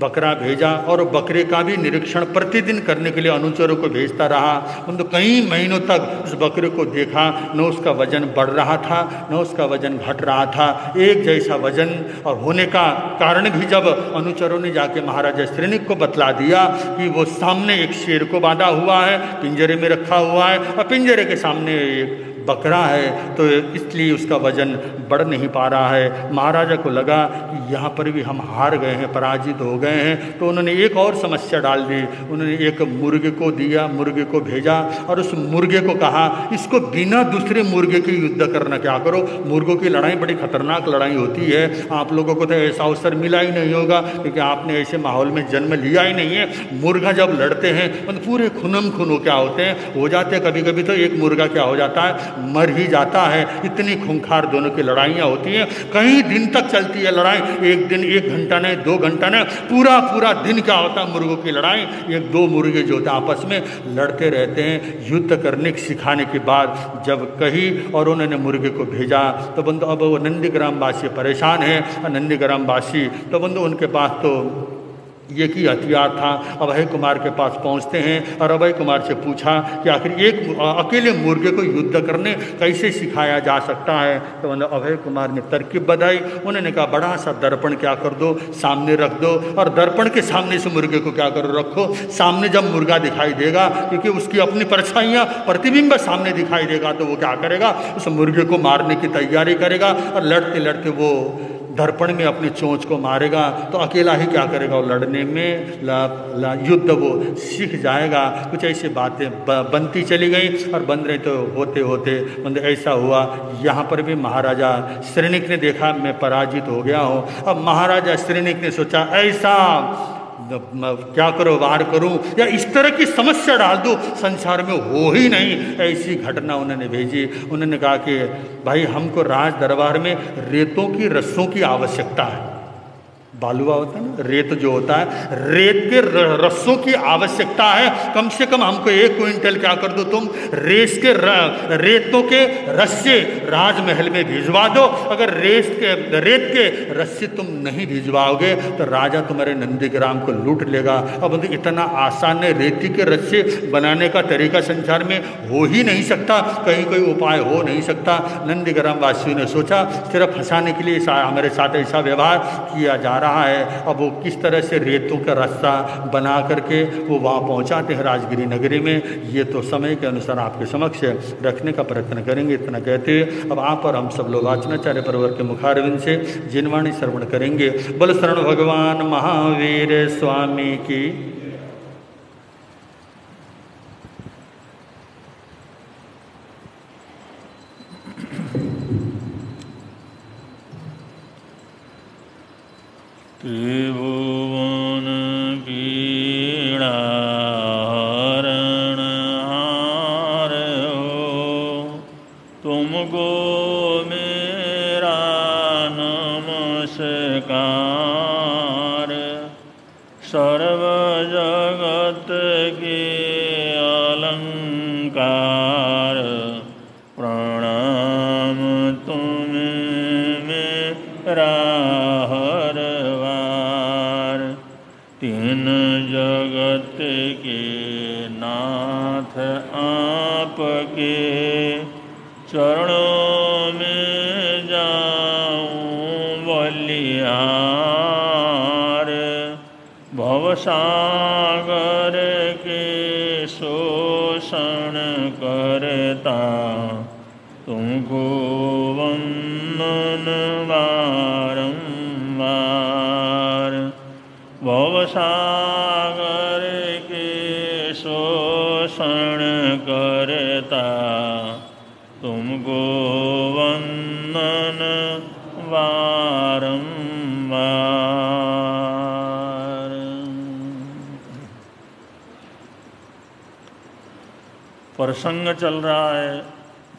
बकरा भेजा और बकरे का भी निरीक्षण प्रतिदिन करने के लिए अनुचरों को भेजता रहा। उन तो कई महीनों तक उस बकरे को देखा, न उसका वज़न बढ़ रहा था, न उसका वज़न घट रहा था। एक जैसा वज़न और होने का कारण भी जब अनुचरों ने जाके महाराजा श्रेणिक को बतला दिया कि वो सामने एक शेर को बांधा हुआ है, पिंजरे में रखा हुआ है, और पिंजरे के सामने एक बकरा है तो इसलिए उसका वज़न बढ़ नहीं पा रहा है। महाराजा को लगा कि यहाँ पर भी हम हार गए हैं, पराजित हो गए हैं तो उन्होंने एक और समस्या डाल दी। उन्होंने एक मुर्गे को दिया, मुर्गे को भेजा और उस मुर्गे को कहा, इसको बिना दूसरे मुर्गे के युद्ध करना क्या करो? मुर्गों की लड़ाई बड़ी खतरनाक लड़ाई होती है। आप लोगों को तो ऐसा अवसर मिला ही नहीं होगा, क्योंकि आपने ऐसे माहौल में जन्म लिया ही नहीं है। मुर्गा जब लड़ते हैं तो पूरे खुनम खुनो क्या होते हैं? हो जाते हैं कभी कभी तो एक मुर्गा क्या हो जाता है? मर ही जाता है। इतनी खूंखार दोनों की लड़ाइयाँ होती हैं। कई दिन तक चलती है लड़ाई। एक दिन, एक घंटा नहीं, दो घंटा नहीं। पूरा पूरा दिन क्या होता है? मुर्गों की लड़ाई। एक, दो मुर्गे जो होते आपस में लड़ते रहते हैं। युद्ध करने, सिखाने के बाद जब कही और उन्होंने मुर्गे को भेजा तो बंधु अब वो नंदीग्राम वासी परेशान है। नंदीग्राम वासी तो बंधु उनके पास तो ये की हथियार था। अभय कुमार के पास पहुँचते हैं और अभय कुमार से पूछा कि आखिर एक अकेले मुर्गे को युद्ध करने कैसे सिखाया जा सकता है? तो मतलब अभय कुमार ने तरकीब बताई उन्होंने कहा, बड़ा सा दर्पण क्या कर दो? सामने रख दो। और दर्पण के सामने से मुर्गे को क्या करो रखो? सामने जब मुर्गा दिखाई देगा, क्योंकि उसकी अपनी परछाइयाँ प्रतिबिंब सामने दिखाई देगा तो वो क्या करेगा? उस मुर्गे को मारने की तैयारी करेगा और लड़ते लड़ते वो दर्पण में अपनी चोंच को मारेगा तो अकेला ही क्या करेगा? वो लड़ने में ला, ला, युद्ध वो सीख जाएगा। कुछ ऐसी बातें बनती चली गई और बन रहे तो होते होते मतलब ऐसा हुआ। यहाँ पर भी महाराजा श्रेणिक ने देखा मैं पराजित हो गया हूँ। अब महाराजा श्रेणिक ने सोचा ऐसा क्या करो, वार करूँ, या इस तरह की समस्या डाल दो, संसार में हो ही नहीं। ऐसी घटना उन्होंने भेजी। उन्होंने कहा कि, भाई, हमको राज दरबार में रेतों की, रस्सों की आवश्यकता है। बालुआ होता है ना, रेत जो होता है, रेत के रस्सों की आवश्यकता है। कम से कम हमको एक क्विंटल क्या कर दो तुम, रेस के रेतों के रस्से राजमहल में भिजवा दो। अगर रेस के, रेत के रस्से तुम नहीं भिजवाओगे तो राजा तुम्हारे नंदीग्राम को लूट लेगा। अब इतना आसान है, रेती के रस्से बनाने का तरीका संसार में हो ही नहीं सकता, कहीं कोई उपाय हो नहीं सकता। नंदीग्राम वासियों ने सोचा, सिर्फ़ फंसाने के लिए हमारे साथ ऐसा व्यवहार किया जा रहा रहा है। अब वो किस तरह से रेतों का रास्ता बना करके वो वहाँ पहुँचाते हैं राजगिरी नगरी में, ये तो समय के अनुसार आपके समक्ष रखने का प्रयत्न करेंगे, इतना कहते हैं। अब आप पर हम सब लोग आचनाचार्य परवर के मुखारविंद से जिनवाणी श्रवण करेंगे। बल शरण भगवान महावीर स्वामी की Evo आपके चरणों में जाऊँ बलियार भवसागर के शोषण करता तुमको तुमको वंदन बारंबार प्रसंग चल रहा है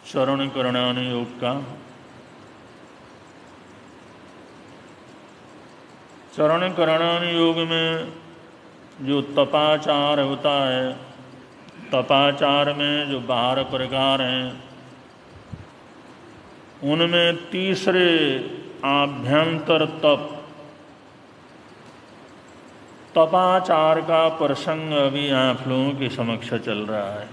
चरण करणान योग का। चरण करणान योग में जो तपाचार होता है, तपाचार में जो बारह प्रकार हैं उनमें तीसरे आभ्यंतर तप। तपाचार का प्रसंग अभी आप लोगों के समक्ष चल रहा है।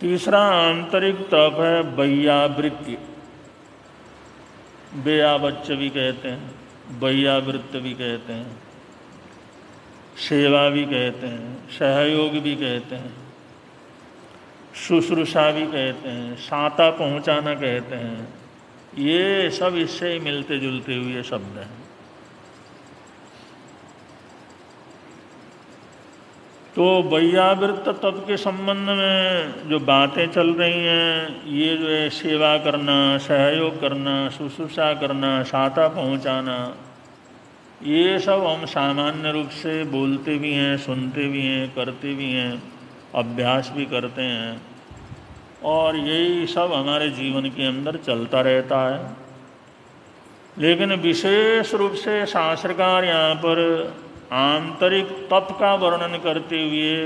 तीसरा आंतरिक तप है बैयावृत्ति बेयावच्च भी कहते हैं बैयावृत्त भी कहते हैं, सेवा भी कहते हैं, सहयोग भी कहते हैं। शुश्रूषा भी कहते हैं साता पहुंचाना कहते हैं। ये सब इससे ही मिलते जुलते हुए शब्द हैं। तो वैयावृत्त तत्व के संबंध में जो बातें चल रही हैं, ये जो है सेवा करना, सहयोग करना, शुश्रूषा करना साता पहुंचाना, ये सब हम सामान्य रूप से बोलते भी हैं, सुनते भी हैं, करते भी हैं। अभ्यास भी करते हैं और यही सब हमारे जीवन के अंदर चलता रहता है। लेकिन विशेष रूप से शास्त्रकार यहाँ पर आंतरिक तप का वर्णन करते हुए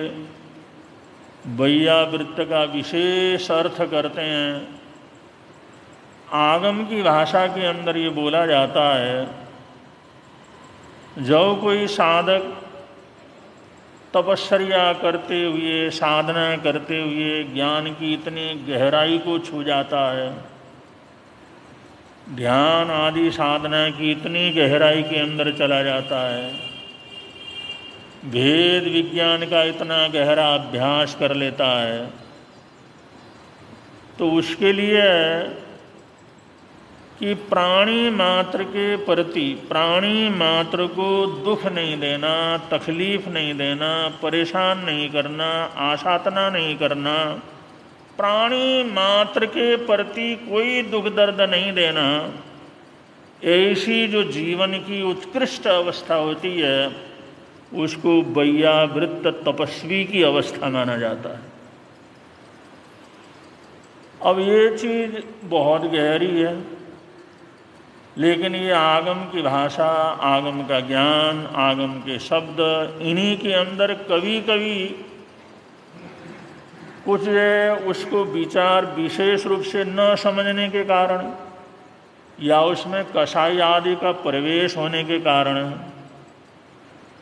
वृत्त का विशेष अर्थ करते हैं। आगम की भाषा के अंदर ये बोला जाता है, जब कोई साधक तपस्या करते हुए, साधना करते हुए ज्ञान की इतनी गहराई को छू जाता है। ध्यान आदि साधना की इतनी गहराई के अंदर चला जाता है। भेद विज्ञान का इतना गहरा अभ्यास कर लेता है। तो उसके लिए कि प्राणी मात्र के प्रति, प्राणी मात्र को दुख नहीं देना, तकलीफ़ नहीं देना, परेशान नहीं करना, आशातना नहीं करना, प्राणी मात्र के प्रति कोई दुख दर्द नहीं देना, ऐसी जो जीवन की उत्कृष्ट अवस्था होती है, उसको वृत्त तपस्वी की अवस्था माना जाता है। अब ये चीज़ बहुत गहरी है। लेकिन ये आगम की भाषा, आगम का ज्ञान, आगम के शब्द, इन्हीं के अंदर कभी कभी कुछ उसको विचार विशेष रूप से न समझने के कारण या उसमें कसाई आदि का प्रवेश होने के कारण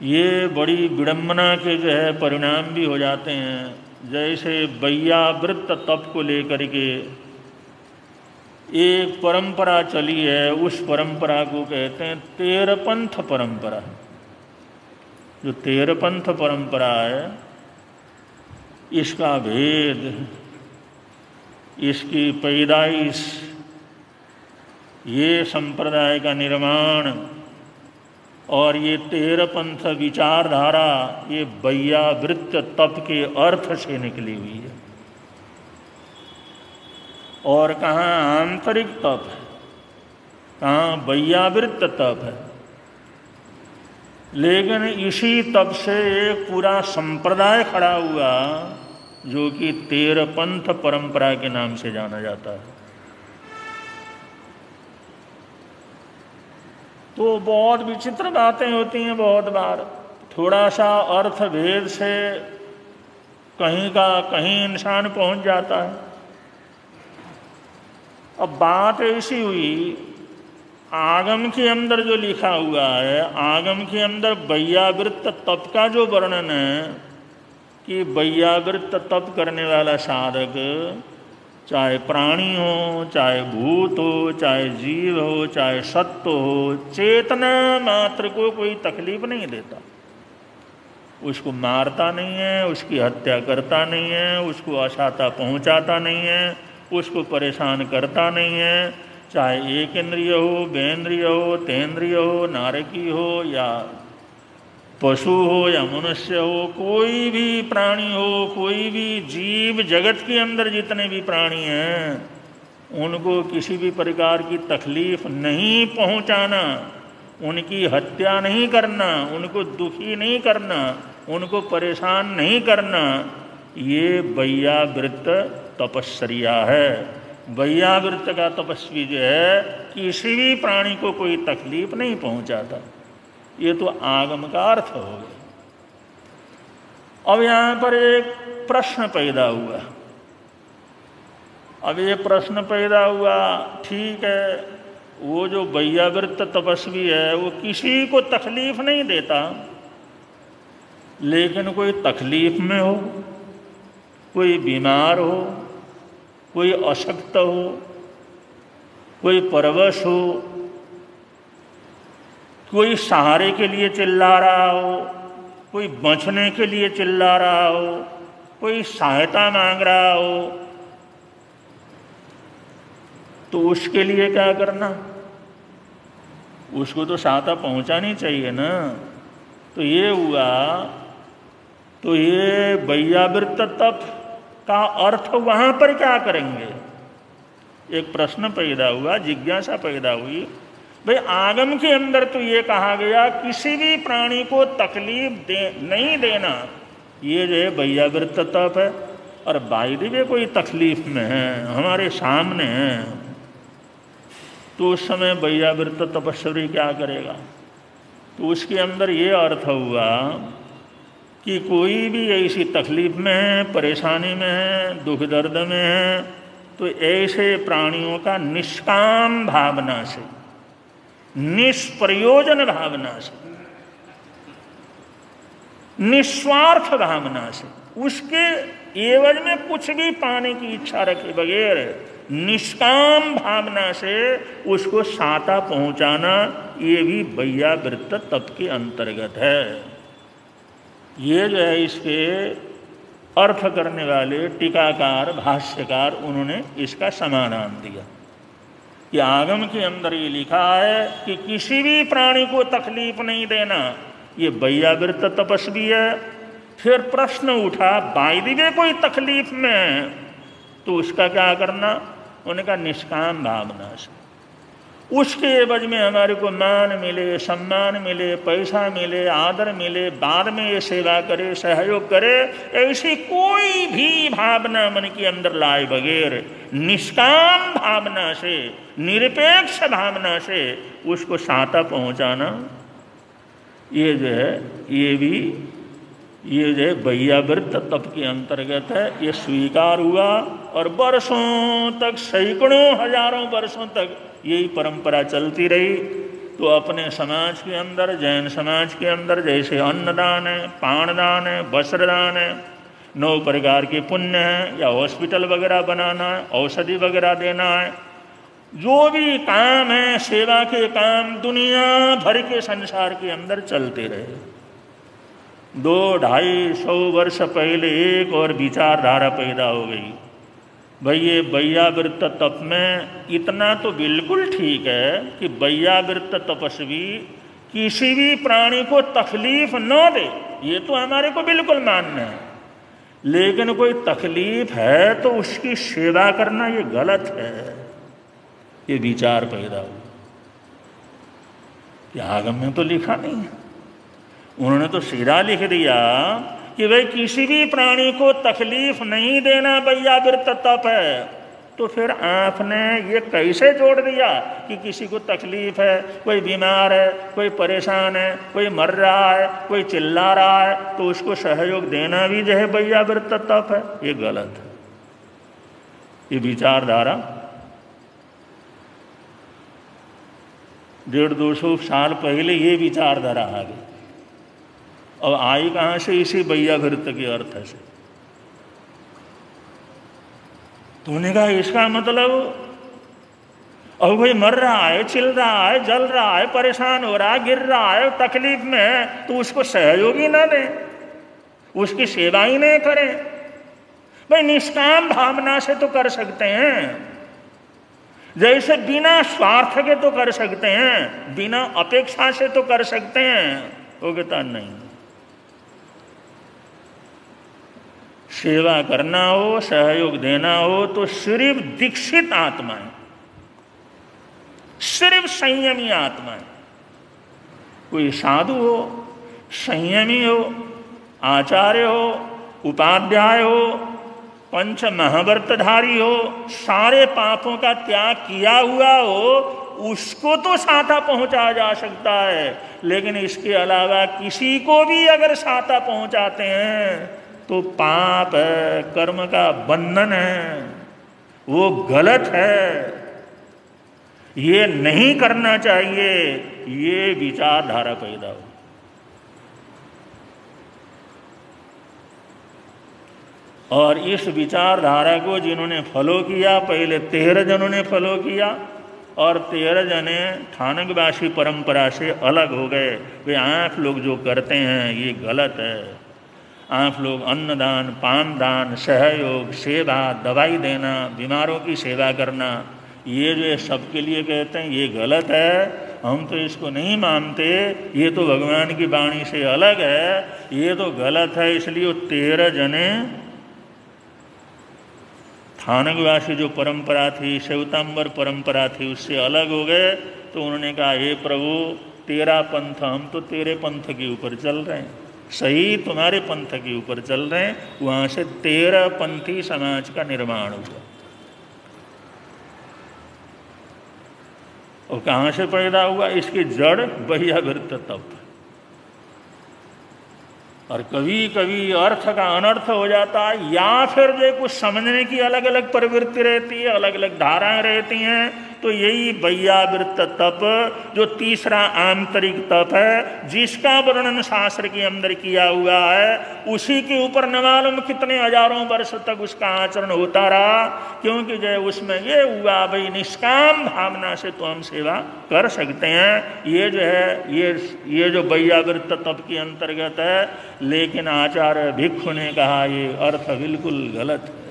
ये बड़ी विडम्बना के जो है परिणाम भी हो जाते हैं। जैसे वृत्त तप को लेकर के एक परंपरा चली है, उस परंपरा को कहते हैं तेरपंथ परंपरा। जो तेरपंथ परंपरा है, इसका भेद, इसकी पैदाइश, ये संप्रदाय का निर्माण और ये तेरपंथ विचारधारा, ये वृत्त तप के अर्थ से निकली हुई है। और कहाँ आंतरिक तप है, कहाँ वैयावृत्त तप है। लेकिन इसी तप से एक पूरा संप्रदाय खड़ा हुआ, जो कि तेरपंथ परंपरा के नाम से जाना जाता है। तो बहुत विचित्र बातें होती हैं बहुत बार। थोड़ा सा अर्थ भेद से कहीं का कहीं इंसान पहुँच जाता है। अब बात ऐसी हुई, आगम के अंदर जो लिखा हुआ है, आगम के अंदर वैयावृत्त तप का जो वर्णन है, कि वैयावृत्त तप करने वाला साधक, चाहे प्राणी हो, चाहे भूत हो, चाहे जीव हो, चाहे सत्व हो, चेतना मात्र को कोई तकलीफ़ नहीं देता। उसको मारता नहीं है, उसकी हत्या करता नहीं है, उसको अशाता पहुंचाता नहीं है उसको परेशान करता नहीं है। चाहे एक इंद्रिय हो बेन्द्रिय हो तेन्द्रिय हो नारकी हो या पशु हो या मनुष्य हो, कोई भी प्राणी हो, कोई भी जीव जगत के अंदर जितने भी प्राणी हैं, उनको किसी भी प्रकार की तकलीफ़ नहीं पहुंचाना, उनकी हत्या नहीं करना, उनको दुखी नहीं करना, उनको परेशान नहीं करना, ये वैयावृत्त तपस्या है। वैयावृत्त का तपस्वी जो है, किसी भी प्राणी को कोई तकलीफ़ नहीं पहुंचाता। ये तो आगम का अर्थ हो गया। अब यहाँ पर एक प्रश्न पैदा हुआ। अब ये प्रश्न पैदा हुआ, ठीक है, वो जो वैयावृत्त तपस्वी है, वो किसी को तकलीफ़ नहीं देता। लेकिन कोई तकलीफ़ में हो, कोई बीमार हो कोई अशक्त हो, कोई परवश हो, कोई सहारे के लिए चिल्ला रहा हो, कोई बचने के लिए चिल्ला रहा हो, कोई सहायता मांग रहा हो तो उसके लिए क्या करना? उसको तो सहायता पहुंचानी चाहिए ना। तो ये हुआ तो ये वैयावृत्त तप। का अर्थ वहाँ पर क्या करेंगे? एक प्रश्न पैदा हुआ, जिज्ञासा पैदा हुई। भाई, आगम के अंदर तो ये कहा गया, किसी भी प्राणी को तकलीफ़ दे, नहीं देना, ये जो है वैयावृत्त तप है। और बाई कोई तकलीफ़ में है, हमारे सामने है। तो उस समय वृत्त तपस्वी क्या करेगा? तो उसके अंदर ये अर्थ हुआ कि कोई भी ऐसी तकलीफ़ में है, परेशानी में है, दुख दर्द में है तो ऐसे प्राणियों का निष्काम भावना से, निष्प्रयोजन भावना से, निस्वार्थ भावना से, उसके एवज में कुछ भी पाने की इच्छा रखे बगैर, निष्काम भावना से उसको साता पहुंचाना, ये भी भैया वृत्त तप के अंतर्गत है। ये जो है इसके अर्थ करने वाले टीकाकार, भाष्यकार, उन्होंने इसका समाधान दिया। कि आगम के अंदर ये लिखा है कि किसी भी प्राणी को तकलीफ़ नहीं देना, ये वृत्त तपस्वी है। फिर प्रश्न उठा बाइदिवे कोई तकलीफ़ में तो उसका क्या करना? उनका निष्काम भावना से। उसके एवज में हमारे को मान मिले, सम्मान मिले, पैसा मिले, आदर मिले, बाद में ये सेवा करे, सहयोग करे, ऐसी कोई भी भावना मन के अंदर लाए बगैर, निष्काम भावना से, निरपेक्ष भावना से उसको साता पहुंचाना, ये जो है, ये भी, ये जो है भैयावृत्त तप के अंतर्गत है, ये स्वीकार हुआ, और वर्षों तक, सैकड़ों हज़ारों वर्षों तक यही परंपरा चलती रही। तो अपने समाज के अंदर, जैन समाज के अंदर, जैसे अन्नदान है पाणदान है, वस्त्रदान है, नौ प्रकार के पुण्य हैं, या हॉस्पिटल वगैरह बनाना है, औषधि वगैरह देना है, जो भी काम है, सेवा के काम दुनिया भर के संसार के अंदर चलते रहे। दो ढाई सौ वर्ष पहले एक और विचारधारा पैदा हो गई। भाई ये वृत्त तप में इतना तो बिल्कुल ठीक है कि वृत्त तपस्वी किसी भी प्राणी को तकलीफ़ न दे। ये तो हमारे को बिल्कुल मान्य है। लेकिन कोई तकलीफ़ है तो उसकी सेवा करना ये गलत है। ये विचार पैदा हुआ। आगम में तो लिखा नहीं है। उन्होंने तो सीधा लिख दिया कि भाई किसी भी प्राणी को तकलीफ़ नहीं देना भैया वृत्त तप है। तो फिर आपने ये कैसे जोड़ दिया कि किसी को तकलीफ़ है, कोई बीमार है, कोई परेशान है, कोई मर रहा है, कोई चिल्ला रहा है तो उसको सहयोग देना भी जो है भैया वृत्त तप है। ये गलत है। ये विचारधारा। डेढ़ दो सौ साल पहले ये विचारधारा आ गई। और आई कहाँ से? इसी बैया भृत के अर्थ से। तूने कहा, इसका मतलब अब भाई मर रहा है, चिल रहा है, जल रहा है, परेशान हो रहा है, गिर रहा है, तकलीफ़ में तो उसको सहयोगी ना दे। उसकी सेवा ही नहीं करें। भाई, निष्काम भावना से तो कर सकते हैं। जैसे बिना स्वार्थ के तो कर सकते हैं, बिना अपेक्षा से तो कर सकते हैं। वो कहता, नहीं। सेवा करना हो, सहयोग देना हो तो सिर्फ़ दीक्षित आत्मा है। सिर्फ़ संयमी आत्मा है। कोई साधु हो, संयमी हो, आचार्य हो, उपाध्याय हो, पंच महाव्रतधारी हो, सारे पापों का त्याग किया हुआ हो, उसको तो साता पहुँचा जा सकता है, लेकिन इसके अलावा किसी को भी अगर साता पहुंचाते हैं तो पाप है, कर्म का बंधन है, वो गलत है। ये नहीं करना चाहिए, ये विचारधारा पैदा हो। और इस विचारधारा को जिन्होंने फॉलो किया, पहले तेरह जनों ने फॉलो किया, और तेरह जने ठानकवासी परंपरा से अलग हो गए। वे आँख लोग जो करते हैं, ये गलत है। आप लोग अन्नदान पान दान सहयोग, सेवा, दवाई देना, बीमारों की सेवा करना, ये जो सबके लिए कहते हैं, ये गलत है। हम तो इसको नहीं मानते। ये तो भगवान की वाणी से अलग है। ये तो गलत है, इसलिए तेरह जने स्थानकवासी जो परंपरा थी शिवतांबर परंपरा थी, उससे अलग हो गए। तो उन्होंने कहा, हे प्रभु, तेरा पंथ, हम तो तेरे पंथ के ऊपर चल रहे हैं। सही तुम्हारे पंथ के ऊपर चल रहे हैं, वहाँ से तेरह पंथी समाज का निर्माण हुआ। और कहाँ से पैदा हुआ? इसकी जड़ बहियावृत्त तप और कभी कभी अर्थ का अनर्थ हो जाता है, या फिर जो कुछ समझने की अलग अलग प्रवृत्ति रहती है अलग अलग धाराएँ रहती हैं तो यही वैयावृत्त तप, जो तीसरा आंतरिक तप है, जिसका वर्णन शास्त्र के अंदर किया हुआ है, उसी के ऊपर न मालूम कितने हज़ारों वर्ष तक उसका आचरण होता रहा, क्योंकि जो उसमें ये हुआ, भाई निष्काम भावना से तो हम सेवा कर सकते हैं। ये जो है, ये ये जो वैयावृत्त तप के अंतर्गत है, लेकिन आचार्य भिक्षु ने कहा, ये अर्थ बिल्कुल गलत है।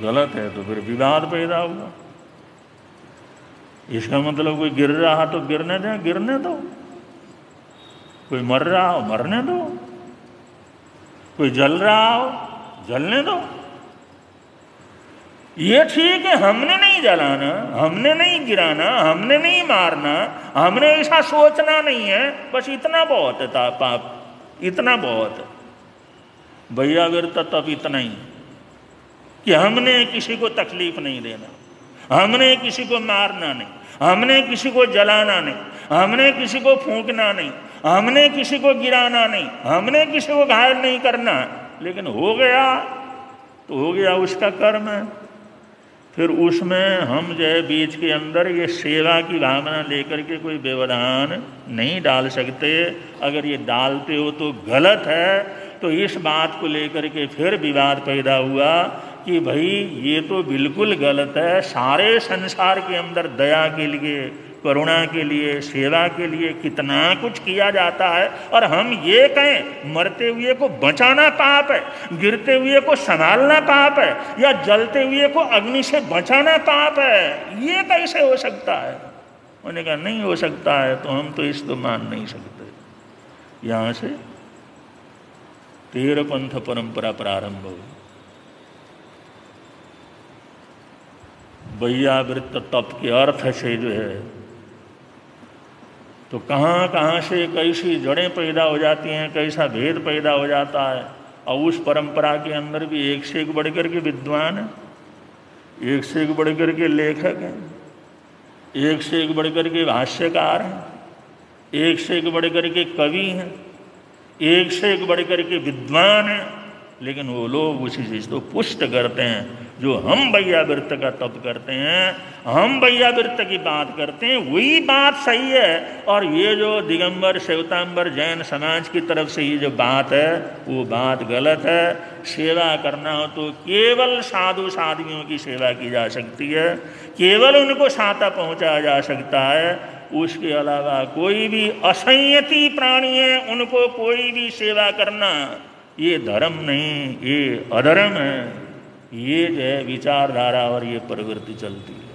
गलत है तो फिर विवाद पैदा हुआ। इसका मतलब कोई गिर रहा तो गिरने दें, गिरने दो। कोई मर रहा हो, मरने दो। कोई जल रहा हो, जलने दो। ये ठीक है, हमने नहीं जलाना, हमने नहीं गिराना, हमने नहीं मारना, हमने ऐसा सोचना नहीं है, बस इतना बहुत है पाप इतना बहुत भैया गिरता तब इतना ही। कि हमने किसी को तकलीफ़ नहीं देना, हमने किसी को मारना नहीं, हमने किसी को जलाना नहीं, हमने किसी को फूंकना नहीं, हमने किसी को गिराना नहीं, हमने किसी को घायल नहीं करना। लेकिन हो गया तो हो गया उसका कर्म। है फिर उसमें हम जो है बीच के अंदर ये सेवा की भावना लेकर के कोई व्यवधान नहीं डाल सकते। अगर ये डालते हो तो गलत है। तो इस बात को लेकर के फिर विवाद पैदा हुआ कि भाई, ये तो बिल्कुल गलत है। सारे संसार के अंदर दया के लिए, करुणा के लिए, सेवा के लिए कितना कुछ किया जाता है। और हम ये कहें, मरते हुए को बचाना पाप है, गिरते हुए को संभालना पाप है, या जलते हुए को अग्नि से बचाना पाप है, ये कैसे हो सकता है? उन्होंने कहा, नहीं हो सकता है तो हम तो इस तो मान नहीं सकते। यहाँ से तेरह पंथ परंपरा प्रारंभ हुई। वैयावृत्त तप के अर्थ से जो है तो कहाँ कहाँ से कैसी जड़ें पैदा हो जाती हैं, कैसा भेद पैदा हो जाता है, और उस परंपरा के अंदर भी एक से एक बढ़कर के विद्वान है, एक से एक बढ़कर के लेखक हैं, एक से एक बढ़कर के भाष्यकार हैं, एक से एक बढ़कर के कवि हैं, एक से एक बढ़कर के विद्वान हैं। लेकिन वो लोग उसी चीज़ को पुष्ट करते हैं, जो हम भैया वृत्त का तप करते हैं, हम भैया वृत्त की बात करते हैं, वही बात सही है। और ये जो दिगंबर, शिवतांबर, जैन समाज की तरफ़ से ये जो बात है, वो बात गलत है। सेवा करना हो तो केवल साधु साधियों की सेवा की जा सकती है, केवल उनको साता पहुँचाया जा सकता है। उसके अलावा कोई भी असंयति प्राणी है, उनको कोई भी सेवा करना ये धर्म नहीं, ये अधर्म है। ये जो है विचारधारा और ये प्रवृत्ति चलती है।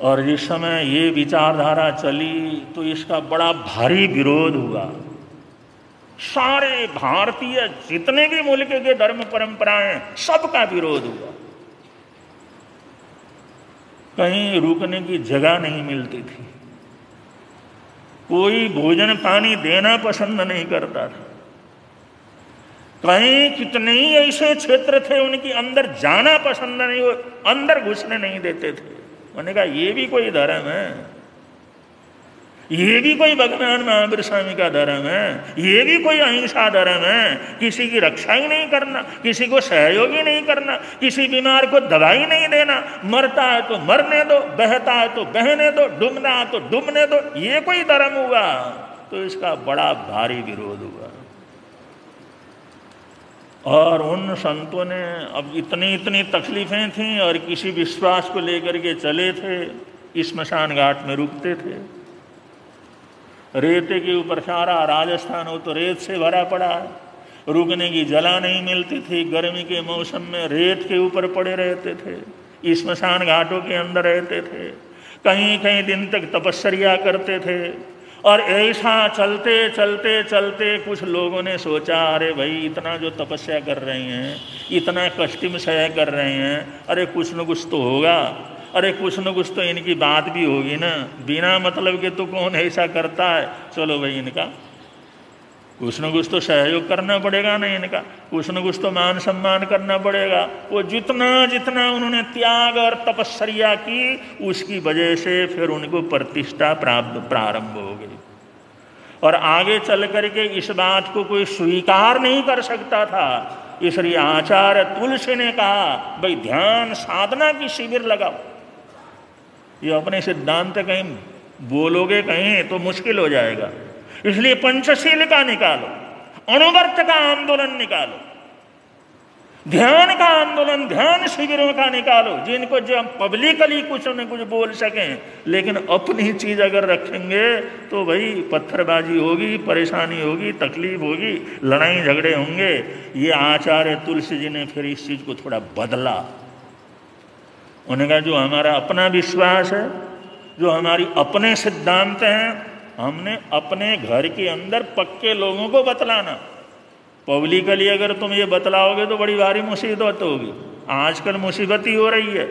और जिस समय ये विचारधारा चली तो इसका बड़ा भारी विरोध हुआ। सारे भारतीय जितने भी मुल्क के धर्म परंपराएँ सबका विरोध हुआ। कहीं रुकने की जगह नहीं मिलती थी। कोई भोजन पानी देना पसंद नहीं करता था। कहीं कितने ही ऐसे क्षेत्र थे, उनकी अंदर जाना पसंद नहीं हो, अंदर घुसने नहीं देते थे। उन्होंने कहा, ये भी कोई धर्म है? ये भी कोई भगवान महावीर स्वामी का धर्म है। ये भी कोई अहिंसा धर्म है। किसी की रक्षा ही नहीं करना, किसी को सहयोग ही नहीं करना, किसी बीमार को दवाई नहीं देना। मरता है तो मरने दो, बहता है तो बहने दो, डूबना है तो डूबने दो। ये कोई धर्म हुआ तो इसका बड़ा भारी विरोध हुआ। और उन संतों ने अब इतनी इतनी तकलीफ़ें थीं और किसी विश्वास को लेकर के चले थे स्मशान घाट में रुकते थे। रेते के ऊपर सारा राजस्थान हो तो रेत से भरा पड़ा है। रुकने की जला नहीं मिलती थी। गर्मी के मौसम में रेत के ऊपर पड़े रहते थे। स्मशान घाटों के अंदर रहते थे। कहीं कहीं दिन तक तपस्या करते थे। और ऐसा चलते चलते चलते कुछ लोगों ने सोचा, अरे भाई, इतना जो तपस्या कर रहे हैं, इतना कष्टिम सह कर रहे हैं, अरे कुछ न कुछ तो होगा। अरे कुछ न कुछ तो इनकी बात भी होगी ना। बिना मतलब के तो कौन ऐसा करता है? चलो भाई इनका। कुछ न कुछ तो सहयोग करना पड़ेगा ना इनका। कुछ न कुछ तो मान सम्मान करना पड़ेगा। वो जितना जितना उन्होंने त्याग और तपस्या की, उसकी वजह से फिर उनको प्रतिष्ठा प्राप्त प्रारंभ हो गई। और आगे चल करके इस बात को कोई स्वीकार नहीं कर सकता था। इसलिए आचार्य तुलसी ने कहा, भाई ध्यान साधना की शिविर लगाओ। ये अपने सिद्धांत कहीं बोलोगे कहीं तो मुश्किल हो जाएगा। इसलिए पंचशील का निकालो, अणुवर्त का आंदोलन निकालो, ध्यान का आंदोलन, ध्यान शिविरों का निकालो, जिनको जो हम पब्लिकली कुछ न कुछ बोल सकें, लेकिन अपनी चीज़ अगर रखेंगे तो भाई पत्थरबाजी होगी, परेशानी होगी, तकलीफ़ होगी, लड़ाई झगड़े होंगे। ये आचार्य तुलसी जी ने फिर इस चीज़ को थोड़ा बदला। उन्होंने कहा, जो हमारा अपना विश्वास है, जो हमारी अपने सिद्धांत हैं, हमने अपने घर के अंदर पक्के लोगों को बतलाना। पब्लिकली अगर तुम ये बतलाओगे तो बड़ी भारी मुसीबत होगी। आजकल मुसीबत ही हो रही है।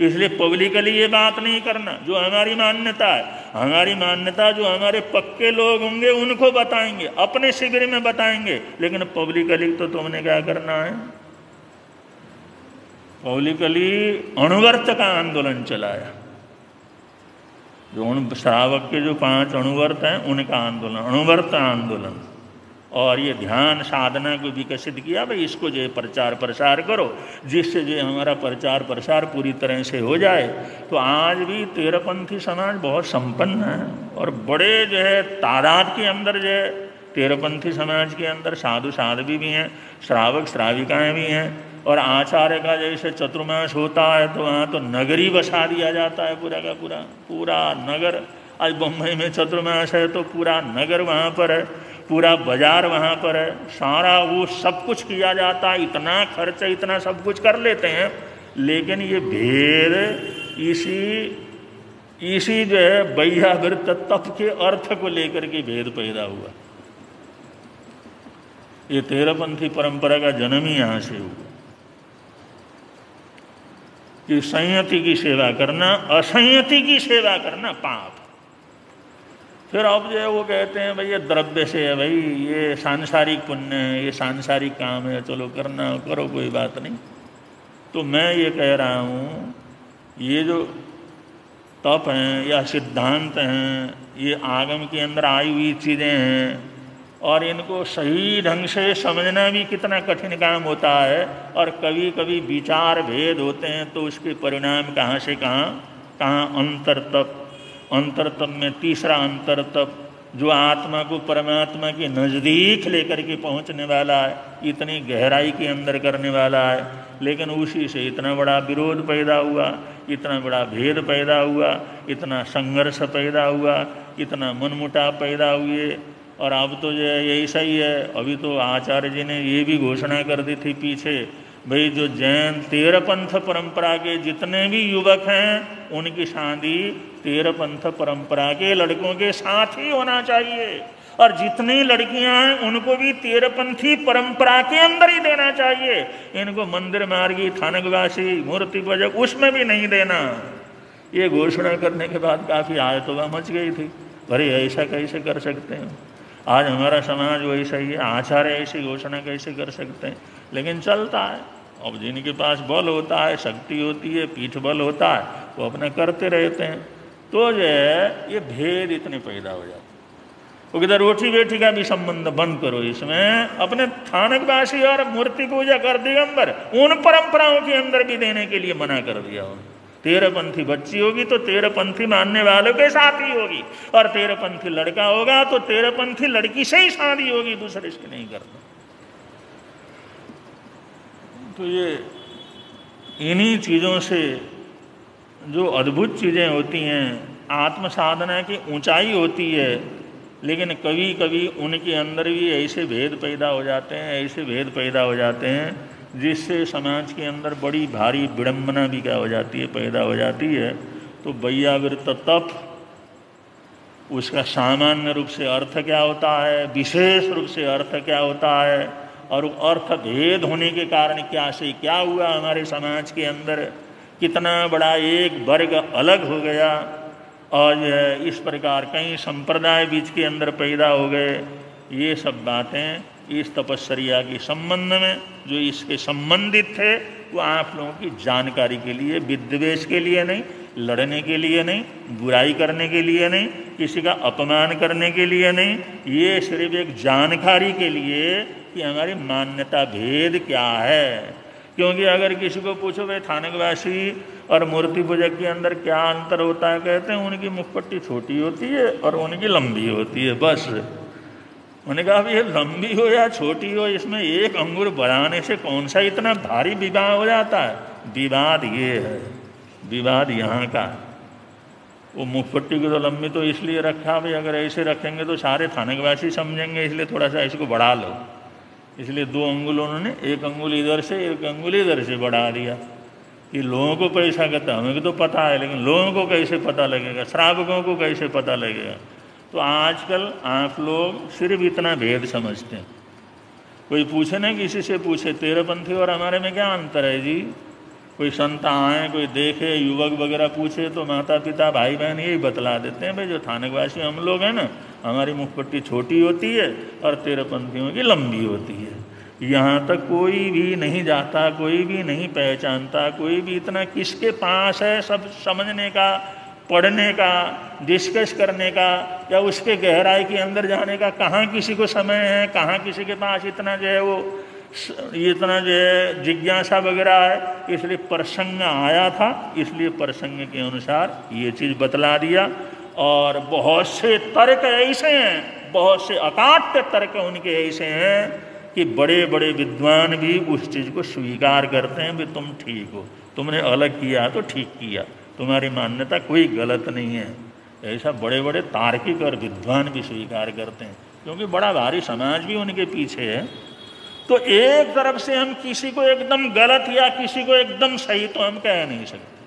इसलिए पब्लिकली ये बात नहीं करना। जो हमारी मान्यता है, हमारी मान्यता जो हमारे पक्के लोग होंगे, उनको बताएँगे, अपने शिविर में बताएँगे। लेकिन पब्लिकली तो तुमने क्या करना है? पब्लिकली अणुवर्त का आंदोलन चलाया। जो उन श्रावक के जो पाँच अणुवर्त हैं, उनका आंदोलन, अणुवर्त आंदोलन। और ये ध्यान साधना को विकसित किया, भाई इसको जो प्रचार प्रसार करो। जिससे जो हमारा प्रचार प्रसार पूरी तरह से हो जाए। तो आज भी तेरहपंथी समाज बहुत संपन्न है और बड़े जो है तादाद के अंदर जो है तेरहपंथी समाज के अंदर साधु साध्वी भी हैं श्रावक श्राविकाएँ भी हैं। और आचार्य का जैसे चतुर्मास होता है तो वहाँ तो नगरी बसा दिया जाता है पूरा का पूरा पूरा नगर। आज बम्बई में चतुर्मास है तो पूरा नगर वहाँ पर है, पूरा बाज़ार वहाँ पर है, सारा वो सब कुछ किया जाता है, इतना खर्च इतना सब कुछ कर लेते हैं, लेकिन ये भेद इसी इसी जो है बैयावृत तत्व के अर्थ को लेकर के भेद पैदा हुआ। ये तेरहपंथी परंपरा का जन्म ही यहाँ से हुआ। कि संयति की सेवा करना, असंयति की सेवा करना पाप। फिर अब जो है वो कहते हैं, भाई ये द्रव्य से है भाई, ये सांसारिक पुण्य है, ये सांसारिक काम है, चलो करना, करो, कोई बात नहीं। तो मैं ये कह रहा हूँ, ये जो तप हैं या सिद्धांत हैं, ये आगम के अंदर आई हुई चीज़ें हैं और इनको सही ढंग से समझना भी कितना कठिन काम होता है, और कभी कभी विचार भेद होते हैं तो उसके परिणाम कहाँ से कहाँ कहाँ अंतर तप अंतर तप में तीसरा अंतर तप जो आत्मा को परमात्मा के नज़दीक लेकर के पहुँचने वाला है, इतनी गहराई के अंदर करने वाला है, लेकिन उसी से इतना बड़ा विरोध पैदा हुआ, इतना बड़ा भेद पैदा हुआ, इतना संघर्ष पैदा हुआ, इतना मनमुटाव पैदा हुए और अब तो जो है यही सही है। अभी तो आचार्य जी ने ये भी घोषणा कर दी थी पीछे, भाई जो जैन तेरपंथ परंपरा के जितने भी युवक हैं, उनकी शादी तेरपंथ परंपरा के लड़कों के साथ ही होना चाहिए। और जितनी लड़कियाँ हैं, उनको भी तेरपंथी परंपरा के अंदर ही देना चाहिए। इनको मंदिर मार्गी, थानकवासी, मूर्ति पूजक उसमें भी नहीं देना। ये घोषणा करने के बाद काफ़ी आयतवा मच गई थी। अरे ऐसा कैसे कर सकते हैं? आज हमारा समाज वैसा ही है, आचार्य ऐसी घोषणा कैसे कर सकते हैं? लेकिन चलता है। अब जिनके पास बल होता है, शक्ति होती है, पीठ बल होता है, वो अपना करते रहते हैं। तो जो है, ये भेद इतने पैदा हो जाते वो किधर रोटी बेटी का भी संबंध बंद करो इसमें। अपने थानकवासी और मूर्ति पूजा कर दिगंबर उन परंपराओं के अंदर भी देने के लिए मना कर दिया उन्होंने। तेरहपंथी बच्ची होगी तो तेरहपंथी मानने वालों के साथ ही होगी। और तेरहपंथी लड़का होगा तो तेरहपंथी लड़की से ही शादी होगी, दूसरे से नहीं करना तो ये इन्हीं चीज़ों से जो अद्भुत चीज़ें होती हैं आत्म साधना की ऊंचाई होती है, लेकिन कभी कभी उनके अंदर भी ऐसे भेद पैदा हो जाते हैं, ऐसे भेद पैदा हो जाते हैं जिससे समाज के अंदर बड़ी भारी विडम्बना भी क्या हो जाती है, पैदा हो जाती है तो बैयावृत तप, उसका सामान्य रूप से अर्थ क्या होता है, विशेष रूप से अर्थ क्या होता है, और अर्थ भेद होने के कारण क्या से क्या हुआ हमारे समाज के अंदर, कितना बड़ा एक वर्ग अलग हो गया, और इस प्रकार कई संप्रदाय बीच के अंदर पैदा हो गए, ये सब बातें इस तपस्या के संबंध में, जो इसके संबंधित थे, वो आप लोगों की जानकारी के लिए विद्वेश के लिए नहीं, लड़ने के लिए नहीं, बुराई करने के लिए नहीं, किसी का अपमान करने के लिए नहीं, ये सिर्फ़ एक जानकारी के लिए कि हमारी मान्यता भेद क्या है। क्योंकि अगर किसी को पूछो, भाई, थानकवासी और मूर्ति पूजक के अंदर क्या अंतर होता है? कहते हैं, उनकी मुखपट्टी छोटी होती है और उनकी लंबी होती है, बस। उन्होंने कहा ये लंबी हो या छोटी हो, इसमें एक अंगूर बढ़ाने से कौन सा इतना भारी विवाह हो जाता है? विवाद ये है, विवाद यहाँ का। वो मुखपट्टी की तो लंबी तो इसलिए रखा, भाई, अगर ऐसे रखेंगे तो सारे थाने के थानेवासी समझेंगे, इसलिए थोड़ा सा इसको बढ़ा लो। इसलिए दो अंगुल उन्होंने, एक अंगुल इधर से, एक अंगुल इधर से बढ़ा दिया। कि लोगों को पैसा कहता हमें तो पता है, लेकिन लोगों को कैसे पता लगेगा? श्रावकों को कैसे पता लगेगा? तो आजकल आप लोग सिर्फ़ इतना भेद समझते हैं। कोई पूछे ना किसी से, पूछे तेरहपंथी और हमारे में क्या अंतर है जी? कोई संत आए, कोई देखे, युवक वगैरह पूछे तो माता पिता भाई बहन यही बतला देते हैं, भाई, जो थानकवासी हम लोग हैं ना, हमारी मुखपट्टी छोटी होती है और तेरहपंथियों की लंबी होती है। यहाँ तक कोई भी नहीं जाता, कोई भी नहीं पहचानता, कोई भी इतना किसके पास है, सब समझने का पढ़ने का डिस्कस करने का, या उसके गहराई के अंदर जाने का, कहाँ किसी को समय है, कहाँ किसी के पास इतना जो है वो इतना जो है जिज्ञासा वगैरह है, इसलिए प्रसंग आया था, इसलिए प्रसंग के अनुसार ये चीज़ बतला दिया, और बहुत से तर्क ऐसे हैं, बहुत से अकाट्य तर्क उनके ऐसे हैं, कि बड़े बड़े विद्वान भी उस चीज़ को स्वीकार करते हैं भी तुम ठीक हो, तुमने अलग किया तो ठीक किया। तुम्हारी मान्यता कोई गलत नहीं है। ऐसा बड़े बड़े तार्किक और विद्वान भी स्वीकार करते हैं, क्योंकि बड़ा भारी समाज भी उनके पीछे है। तो एक तरफ़ से हम किसी को एकदम गलत या किसी को एकदम सही तो हम कह नहीं सकते।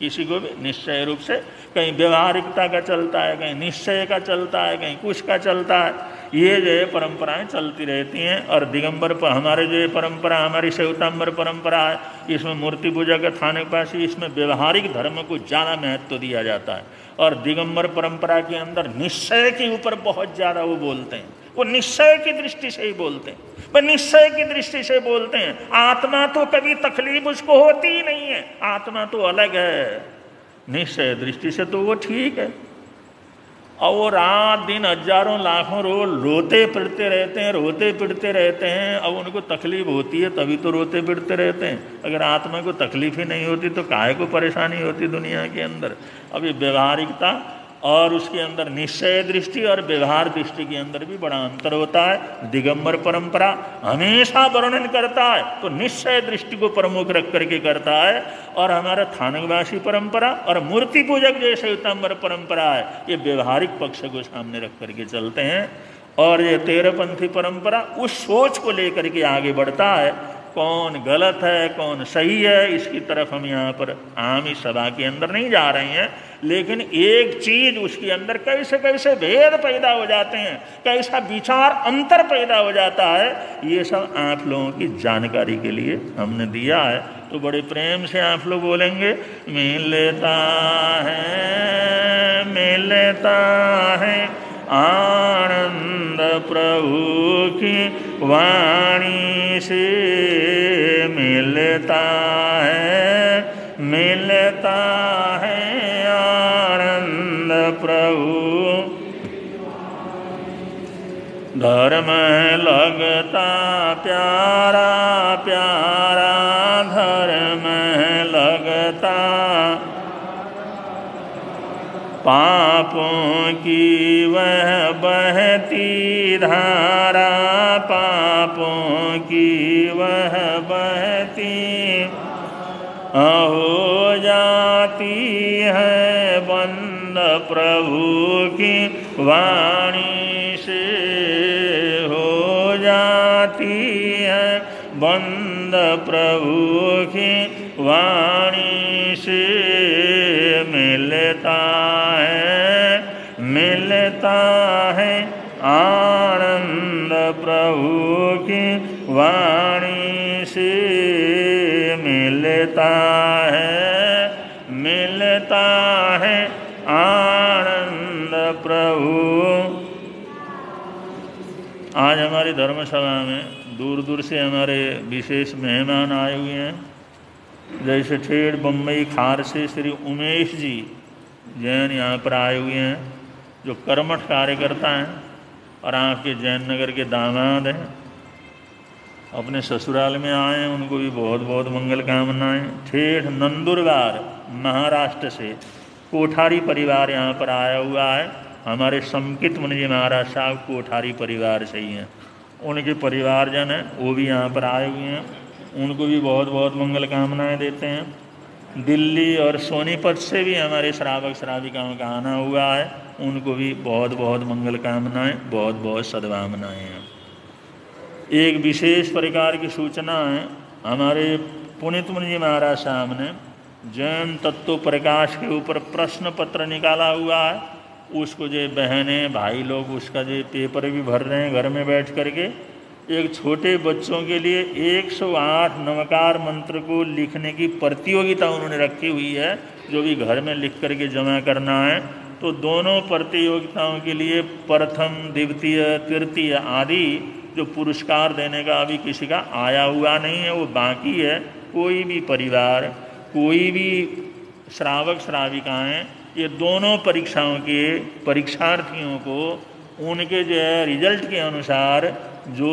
किसी को भी निश्चय रूप से कहीं व्यवहारिकता का चलता है, कहीं निश्चय का चलता है, कहीं कुछ का चलता है, ये जो है परंपराएँ चलती रहती हैं। और दिगंबर पर, हमारे जो ये परंपरा, हमारी शिवतांबर परंपरा है, इसमें मूर्ति पूजा का थाने पास इसमें व्यवहारिक धर्म को ज़्यादा महत्व दिया जाता है। और दिगंबर परंपरा के अंदर निश्चय के ऊपर बहुत ज़्यादा वो बोलते हैं। वो निश्चय की दृष्टि से ही बोलते हैं। वह निश्चय की दृष्टि से बोलते हैं। आत्मा तो कभी तकलीफ़ उसको होती ही नहीं है। आत्मा तो अलग है। निश्चय दृष्टि से तो वो ठीक है। और वो रात दिन हज़ारों लाखों रोज रोते पिटते रहते हैं, रोते पिटते रहते हैं। अब उनको तकलीफ़ होती है, तभी तो रोते पिटते रहते हैं। अगर आत्मा को तकलीफ़ ही नहीं होती तो काहे को परेशानी होती दुनिया के अंदर? ये व्यवहारिकता और उसके अंदर निश्चय दृष्टि और व्यवहार दृष्टि के अंदर भी बड़ा अंतर होता है। दिगंबर परंपरा हमेशा वर्णन करता है तो निश्चय दृष्टि को प्रमुख रख करके करता है। और हमारा थानकवासी परंपरा और मूर्ति पूजक जैसे उत्तम्बर परंपरा है, ये व्यवहारिक पक्ष को सामने रख करके चलते हैं। और ये तेरहपंथी परंपरा उस सोच को लेकर के आगे बढ़ता है कौन गलत है, कौन सही है, इसकी तरफ़ हम यहाँ पर आम ही सभा के अंदर नहीं जा रहे हैं। लेकिन एक चीज़ उसके अंदर कैसे कैसे भेद पैदा हो जाते हैं, कैसा विचार अंतर पैदा हो जाता है, ये सब आप लोगों की जानकारी के लिए हमने दिया है। तो बड़े प्रेम से आप लोग बोलेंगे, मिलता है मिलता है, आनंद प्रभु की वाणी से मिलता है मिलता है आनंद प्रभु। धर्म लगता प्यारा प्यारा धर्म लगता। पापों की वह बहती धारा पापों की वह बहती हो जाती है बंद प्रभु की वाणी से हो जाती है बंद प्रभु की वाणी से मिलता है मिलता है। आनंद प्रभु की वाणी से मिलता है मिलता है आनंद प्रभु। आज हमारी धर्मशाला में दूर दूर से हमारे विशेष मेहमान आए हुए हैं। जैसे ठेठ बम्बई खार से श्री उमेश जी जैन यहाँ पर आए हुए हैं, जो कर्मठ कार्यकर्ता हैं। और आपके जैन नगर के दामाद हैं। अपने ससुराल में आए, उनको भी बहुत बहुत मंगल कामनाएँ। ठेठ नंदुरबार महाराष्ट्र से कोठारी परिवार यहाँ पर आया हुआ है। हमारे संकित मुनि जी महाराज साहब कोठारी परिवार से ही हैं। उनके परिवारजन हैं, वो भी यहाँ पर आए हुए हैं। उनको भी बहुत बहुत मंगल कामनाएँ देते हैं। दिल्ली और सोनीपत से भी हमारे श्रावक श्राविकाओं का आना हुआ है। उनको भी बहुत बहुत मंगल कामनाएँ, बहुत बहुत सद्भावनाएँ हैं। एक विशेष प्रकार की सूचना है, हमारे पुनित मुनि महाराज साहब ने जैन तत्व प्रकाश के ऊपर प्रश्न पत्र निकाला हुआ है। उसको जो बहनें, भाई लोग उसका जो पेपर भी भर रहे हैं घर में बैठ करके एक छोटे बच्चों के लिए 108 नवकार मंत्र को लिखने की प्रतियोगिता उन्होंने रखी हुई है, जो भी घर में लिख करके जमा करना है। तो दोनों प्रतियोगिताओं के लिए प्रथम, द्वितीय, तृतीय आदि जो पुरस्कार देने का अभी किसी का आया हुआ नहीं है, वो बाकी है। कोई भी परिवार, कोई भी श्रावक श्राविकाएँ ये दोनों परीक्षाओं के परीक्षार्थियों को उनके जो है रिज़ल्ट के अनुसार जो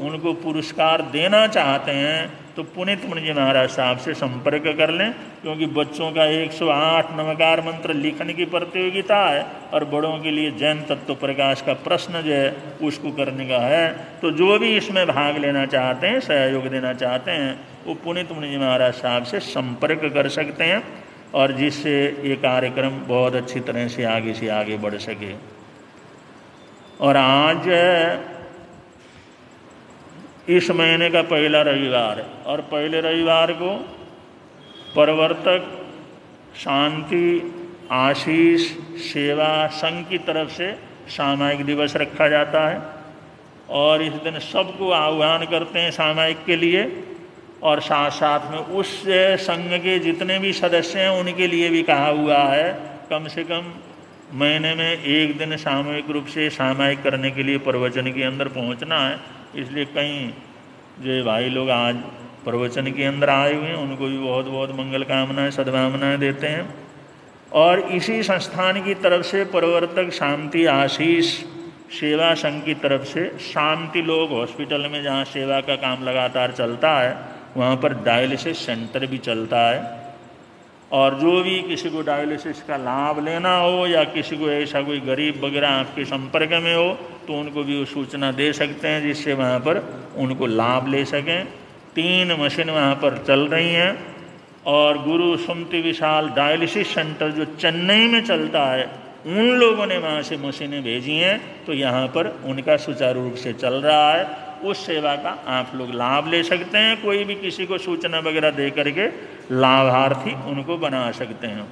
उनको पुरस्कार देना चाहते हैं तो पुनित मुनि जी महाराज साहब से संपर्क कर लें, क्योंकि बच्चों का 108 नमकार मंत्र लिखने की प्रतियोगिता है और बड़ों के लिए जैन तत्व प्रकाश का प्रश्न जो है, उसको करने का है। तो जो भी इसमें भाग लेना चाहते हैं, सहयोग देना चाहते हैं, वो पुनित मुनि जी महाराज साहब से संपर्क कर सकते हैं और जिससे ये कार्यक्रम बहुत अच्छी तरह से आगे से आगे बढ़ सके। और आज इस महीने का पहला रविवार और पहले रविवार को प्रवर्तक शांति, आशीष, सेवा, संघ की तरफ़ से सामायिक दिवस रखा जाता है। और इस दिन सबको आह्वान करते हैं सामायिक के लिए। और साथ साथ में उस संघ के जितने भी सदस्य हैं, उनके लिए भी कहा हुआ है, कम से कम महीने में एक दिन सामूहिक रूप से सामायिक करने के लिए प्रवचन के अंदर पहुँचना है। इसलिए कई जो भाई लोग आज प्रवचन के अंदर आए हुए हैं, उनको भी बहुत बहुत मंगल कामनाएँ, सद्भावनाएँ देते हैं। और इसी संस्थान की तरफ़ से प्रवर्तक शांति आशीष, सेवा संघ की तरफ़ से शांति लोग हॉस्पिटल में जहाँ सेवा का काम लगातार चलता है, वहाँ पर डायलिसिस सेंटर भी चलता है। और जो भी किसी को डायलिसिस का लाभ लेना हो या किसी को ऐसा कोई गरीब वगैरह आपके संपर्क में हो तो उनको भी वो सूचना दे सकते हैं जिससे वहाँ पर उनको लाभ ले सकें। तीन मशीन वहाँ पर चल रही हैं और गुरु सुमति विशाल डायलिसिस सेंटर जो चेन्नई में चलता है, उन लोगों ने वहाँ से मशीनें भेजी हैं। तो यहाँ पर उनका सुचारू रूप से चल रहा है। उस सेवा का आप लोग लाभ ले सकते हैं। कोई भी किसी को सूचना वगैरह दे करके लाभार्थी उनको बना सकते हैं।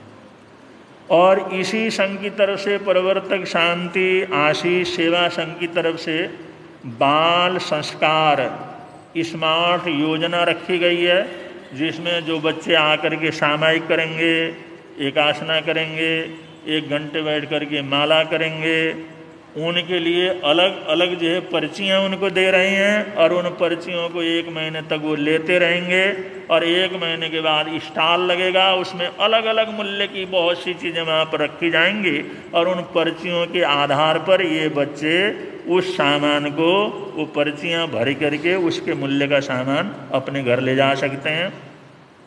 और इसी संघ की तरफ़ से प्रवर्तक शांति, आशीष सेवा संघ की तरफ़ से बाल संस्कार, स्मार्ट योजना रखी गई है, जिसमें जो बच्चे आकर के सामायिक करेंगे एकासना करेंगे, एक घंटे बैठ कर के माला करेंगे उनके लिए अलग अलग जो है पर्चियाँ उनको दे रहे हैं और उन पर्चियों को एक महीने तक वो लेते रहेंगे और एक महीने के बाद स्टॉल लगेगा। उसमें अलग अलग मूल्य की बहुत सी चीज़ें वहाँ पर रखी जाएँगी और उन पर्चियों के आधार पर ये बच्चे उस सामान को, वो पर्चियाँ भर करके उसके मूल्य का सामान अपने घर ले जा सकते हैं।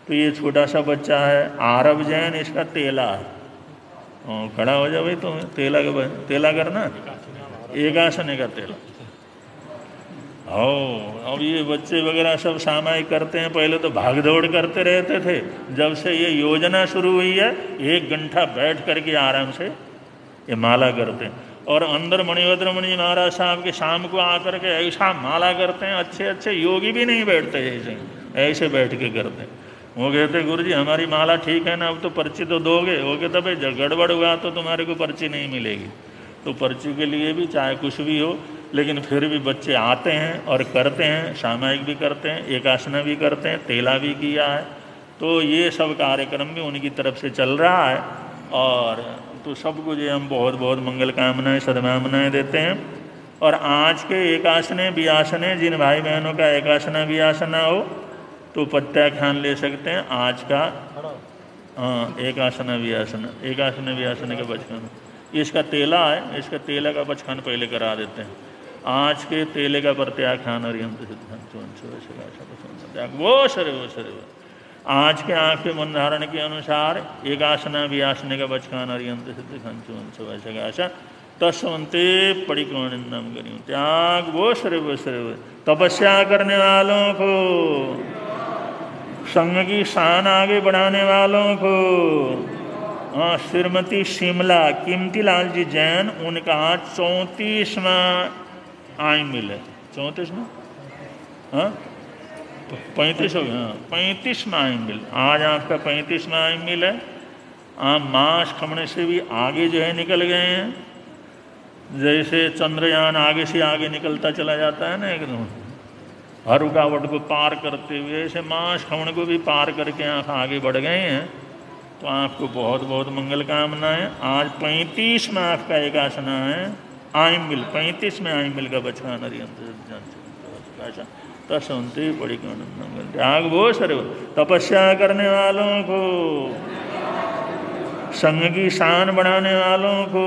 तो ये छोटा सा बच्चा है आरब जैन, इसका तेला है। खड़ा हो जाओ भाई तुम, तेला के तेला करना एक आसन का तेला। हो अब ये बच्चे वगैरह सब सामायिक करते हैं, पहले तो भाग दौड़ करते रहते थे, जब से ये योजना शुरू हुई है, एक घंटा बैठ करके आराम से ये माला करते हैं। और अंदर मणिभद्र मणि महाराज साहब के शाम को आकर के ऐसा माला करते हैं अच्छे अच्छे योगी भी नहीं बैठते ऐसे ऐसे बैठ के करते हैं। वो कहते गुरु जी हमारी माला ठीक है ना, अब तो पर्ची तो दोगे. वो कहते भाई गड़बड़ हुआ तो तुम्हारे को पर्ची नहीं मिलेगी। तो पर्ची के लिए भी चाहे कुछ भी हो, लेकिन फिर भी बच्चे आते हैं और करते हैं, सामायिक भी करते हैं, एकासना भी करते हैं, तेला भी किया है। तो ये सब कार्यक्रम भी उनकी तरफ़ से चल रहा है और तो सबको जो हम बहुत बहुत मंगल कामनाएँ, सदभावनाएँ देते हैं। और आज के एकासने व्यासने जिन भाई बहनों का एकासना व्यासना हो तो प्रत्याख्यान ले सकते हैं, आज का हाँ एक आसना भी एक आसना भी का बचकान इसका तेला है, इसका तेला का बचकान पहले करा देते हैं। आज के तेले का प्रत्याख्यान अरियंत वो सरे वो सरे वो आज के आँख के मंधारण के अनुसार, एक आसना भी आसने का बचकान अरियंत सिद्ध खंचो तस्वंते परिकोणिंदम करी त्याग, वो सरे वो सरे वो तपस्या करने वालों को संघ की शान आगे बढ़ाने वालों को। हाँ श्रीमती शिमला, कीमती लाल जी जैन, उनका चौंतीसवा आई मिल। है चौंतीसवा हाँ? पैंतीस हो गया हाँ। पैंतीसवा आई मिल। आज आपका पैंतीसवा आई मिल। है आप मांस खमने से भी आगे जो है निकल गए हैं। जैसे चंद्रयान आगे से आगे निकलता चला जाता है ना एकदम हर रुकावट को पार करते हुए ऐसे मांस खमण को भी पार करके आप आगे बढ़ गए हैं तो आपको बहुत बहुत मंगल कामनाएँ। आज पैंतीस में आपका एक आसना है आइम मिल पैंतीस में आइम मिल का बचका नरियंत्र तो सुनते ही बड़ी मंगल त्याग वो सर तपस्या करने वालों को संघ की शान बढ़ाने वालों को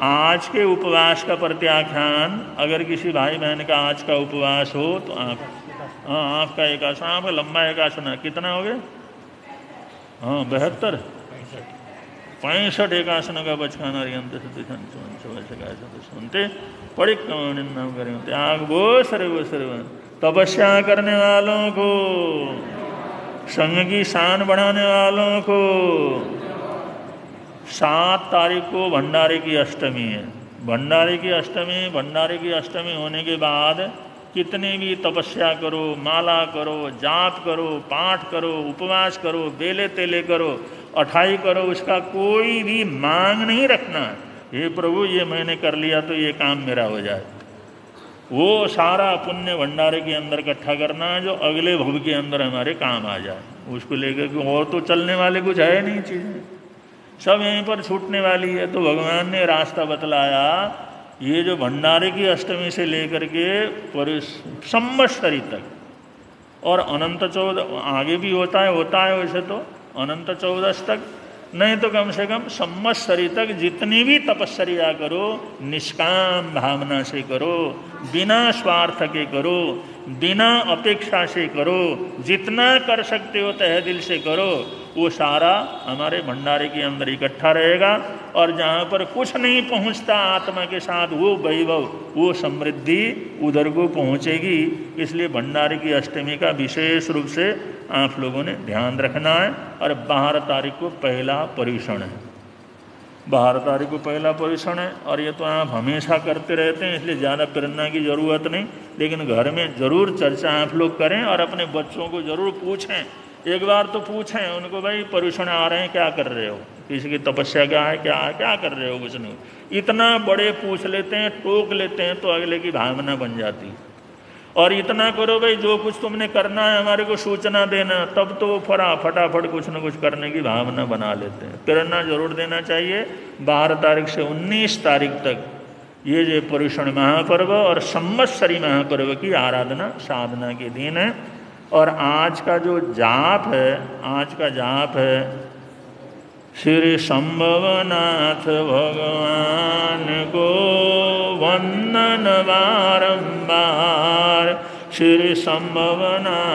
आज के उपवास का प्रत्याख्यान, अगर किसी भाई बहन का आज का उपवास हो तो आप हाँ आपका एक आसन आपका लंबा एक आसन है कितना हो गया? हाँ बहत्तर। पैंसठ एक आसन का बचकाना सुनते पड़े नाम करें त्याग वो सर्व सर्व तपस्या करने वालों को संघ की शान बढ़ाने वालों को सात तारीख को भंडारे की अष्टमी है। भंडारे की अष्टमी, भंडारे की अष्टमी होने के बाद कितने भी तपस्या करो, माला करो, जाप करो, पाठ करो, उपवास करो, बेले तेले करो, अठाई करो, उसका कोई भी मांग नहीं रखना। हे प्रभु, ये मैंने कर लिया तो ये काम मेरा हो जाए। वो सारा पुण्य भंडारे के अंदर इकट्ठा करना है, जो अगले भव के अंदर हमारे काम आ जाए। उसको लेकर और तो चलने वाले कुछ है नहीं चीज़ें। सब यहीं पर छूटने वाली है। तो भगवान ने रास्ता बतलाया, ये जो भंडारे की अष्टमी से लेकर के संवत्सरी तक। और अनंत चौदह, आगे भी होता है होता है वैसे तो अनंत चौदस तक नहीं तो कम से कम संवत्सरी तक जितनी भी तपस्या करो, निष्काम भावना से करो, बिना स्वार्थ के करो, बिना अपेक्षा से करो, जितना कर सकते हो तह दिल से करो, वो सारा हमारे भंडारे के अंदर इकट्ठा रहेगा। और जहाँ पर कुछ नहीं पहुँचता आत्मा के साथ, वो वैभव, वो समृद्धि उधर को पहुँचेगी। इसलिए भंडारे की अष्टमी का विशेष रूप से आप लोगों ने ध्यान रखना है और बारह तारीख को पहला परीक्षण है। बारह तारीख को पहला परीक्षण है और ये तो आप हमेशा करते रहते हैं, इसलिए ज़्यादा प्रेरणा की ज़रूरत नहीं। लेकिन घर में ज़रूर चर्चा आप लोग करें और अपने बच्चों को ज़रूर पूछें। एक बार तो पूछें, उनको भाई परुषण आ रहे हैं, क्या कर रहे हो? किसी की तपस्या क्या है क्या है, क्या कर रहे हो? कुछ नहीं। इतना बड़े पूछ लेते हैं, टोक लेते हैं तो अगले की भावना बन जाती और इतना करो भाई, जो कुछ तुमने करना है, हमारे को सूचना देना, तब तो वो फरा, फटाफट कुछ ना कुछ करने की भावना बना लेते हैं। प्रेरणा ज़रूर देना चाहिए। बारह तारीख से उन्नीस तारीख तक ये जो परुषण महापर्व और संवत्सरी महापर्व की आराधना, साधना के दिन है। और आज का जो जाप है, आज का जाप है श्री संभवनाथ भगवान को वंदन बारंबार श्री संभवनाथ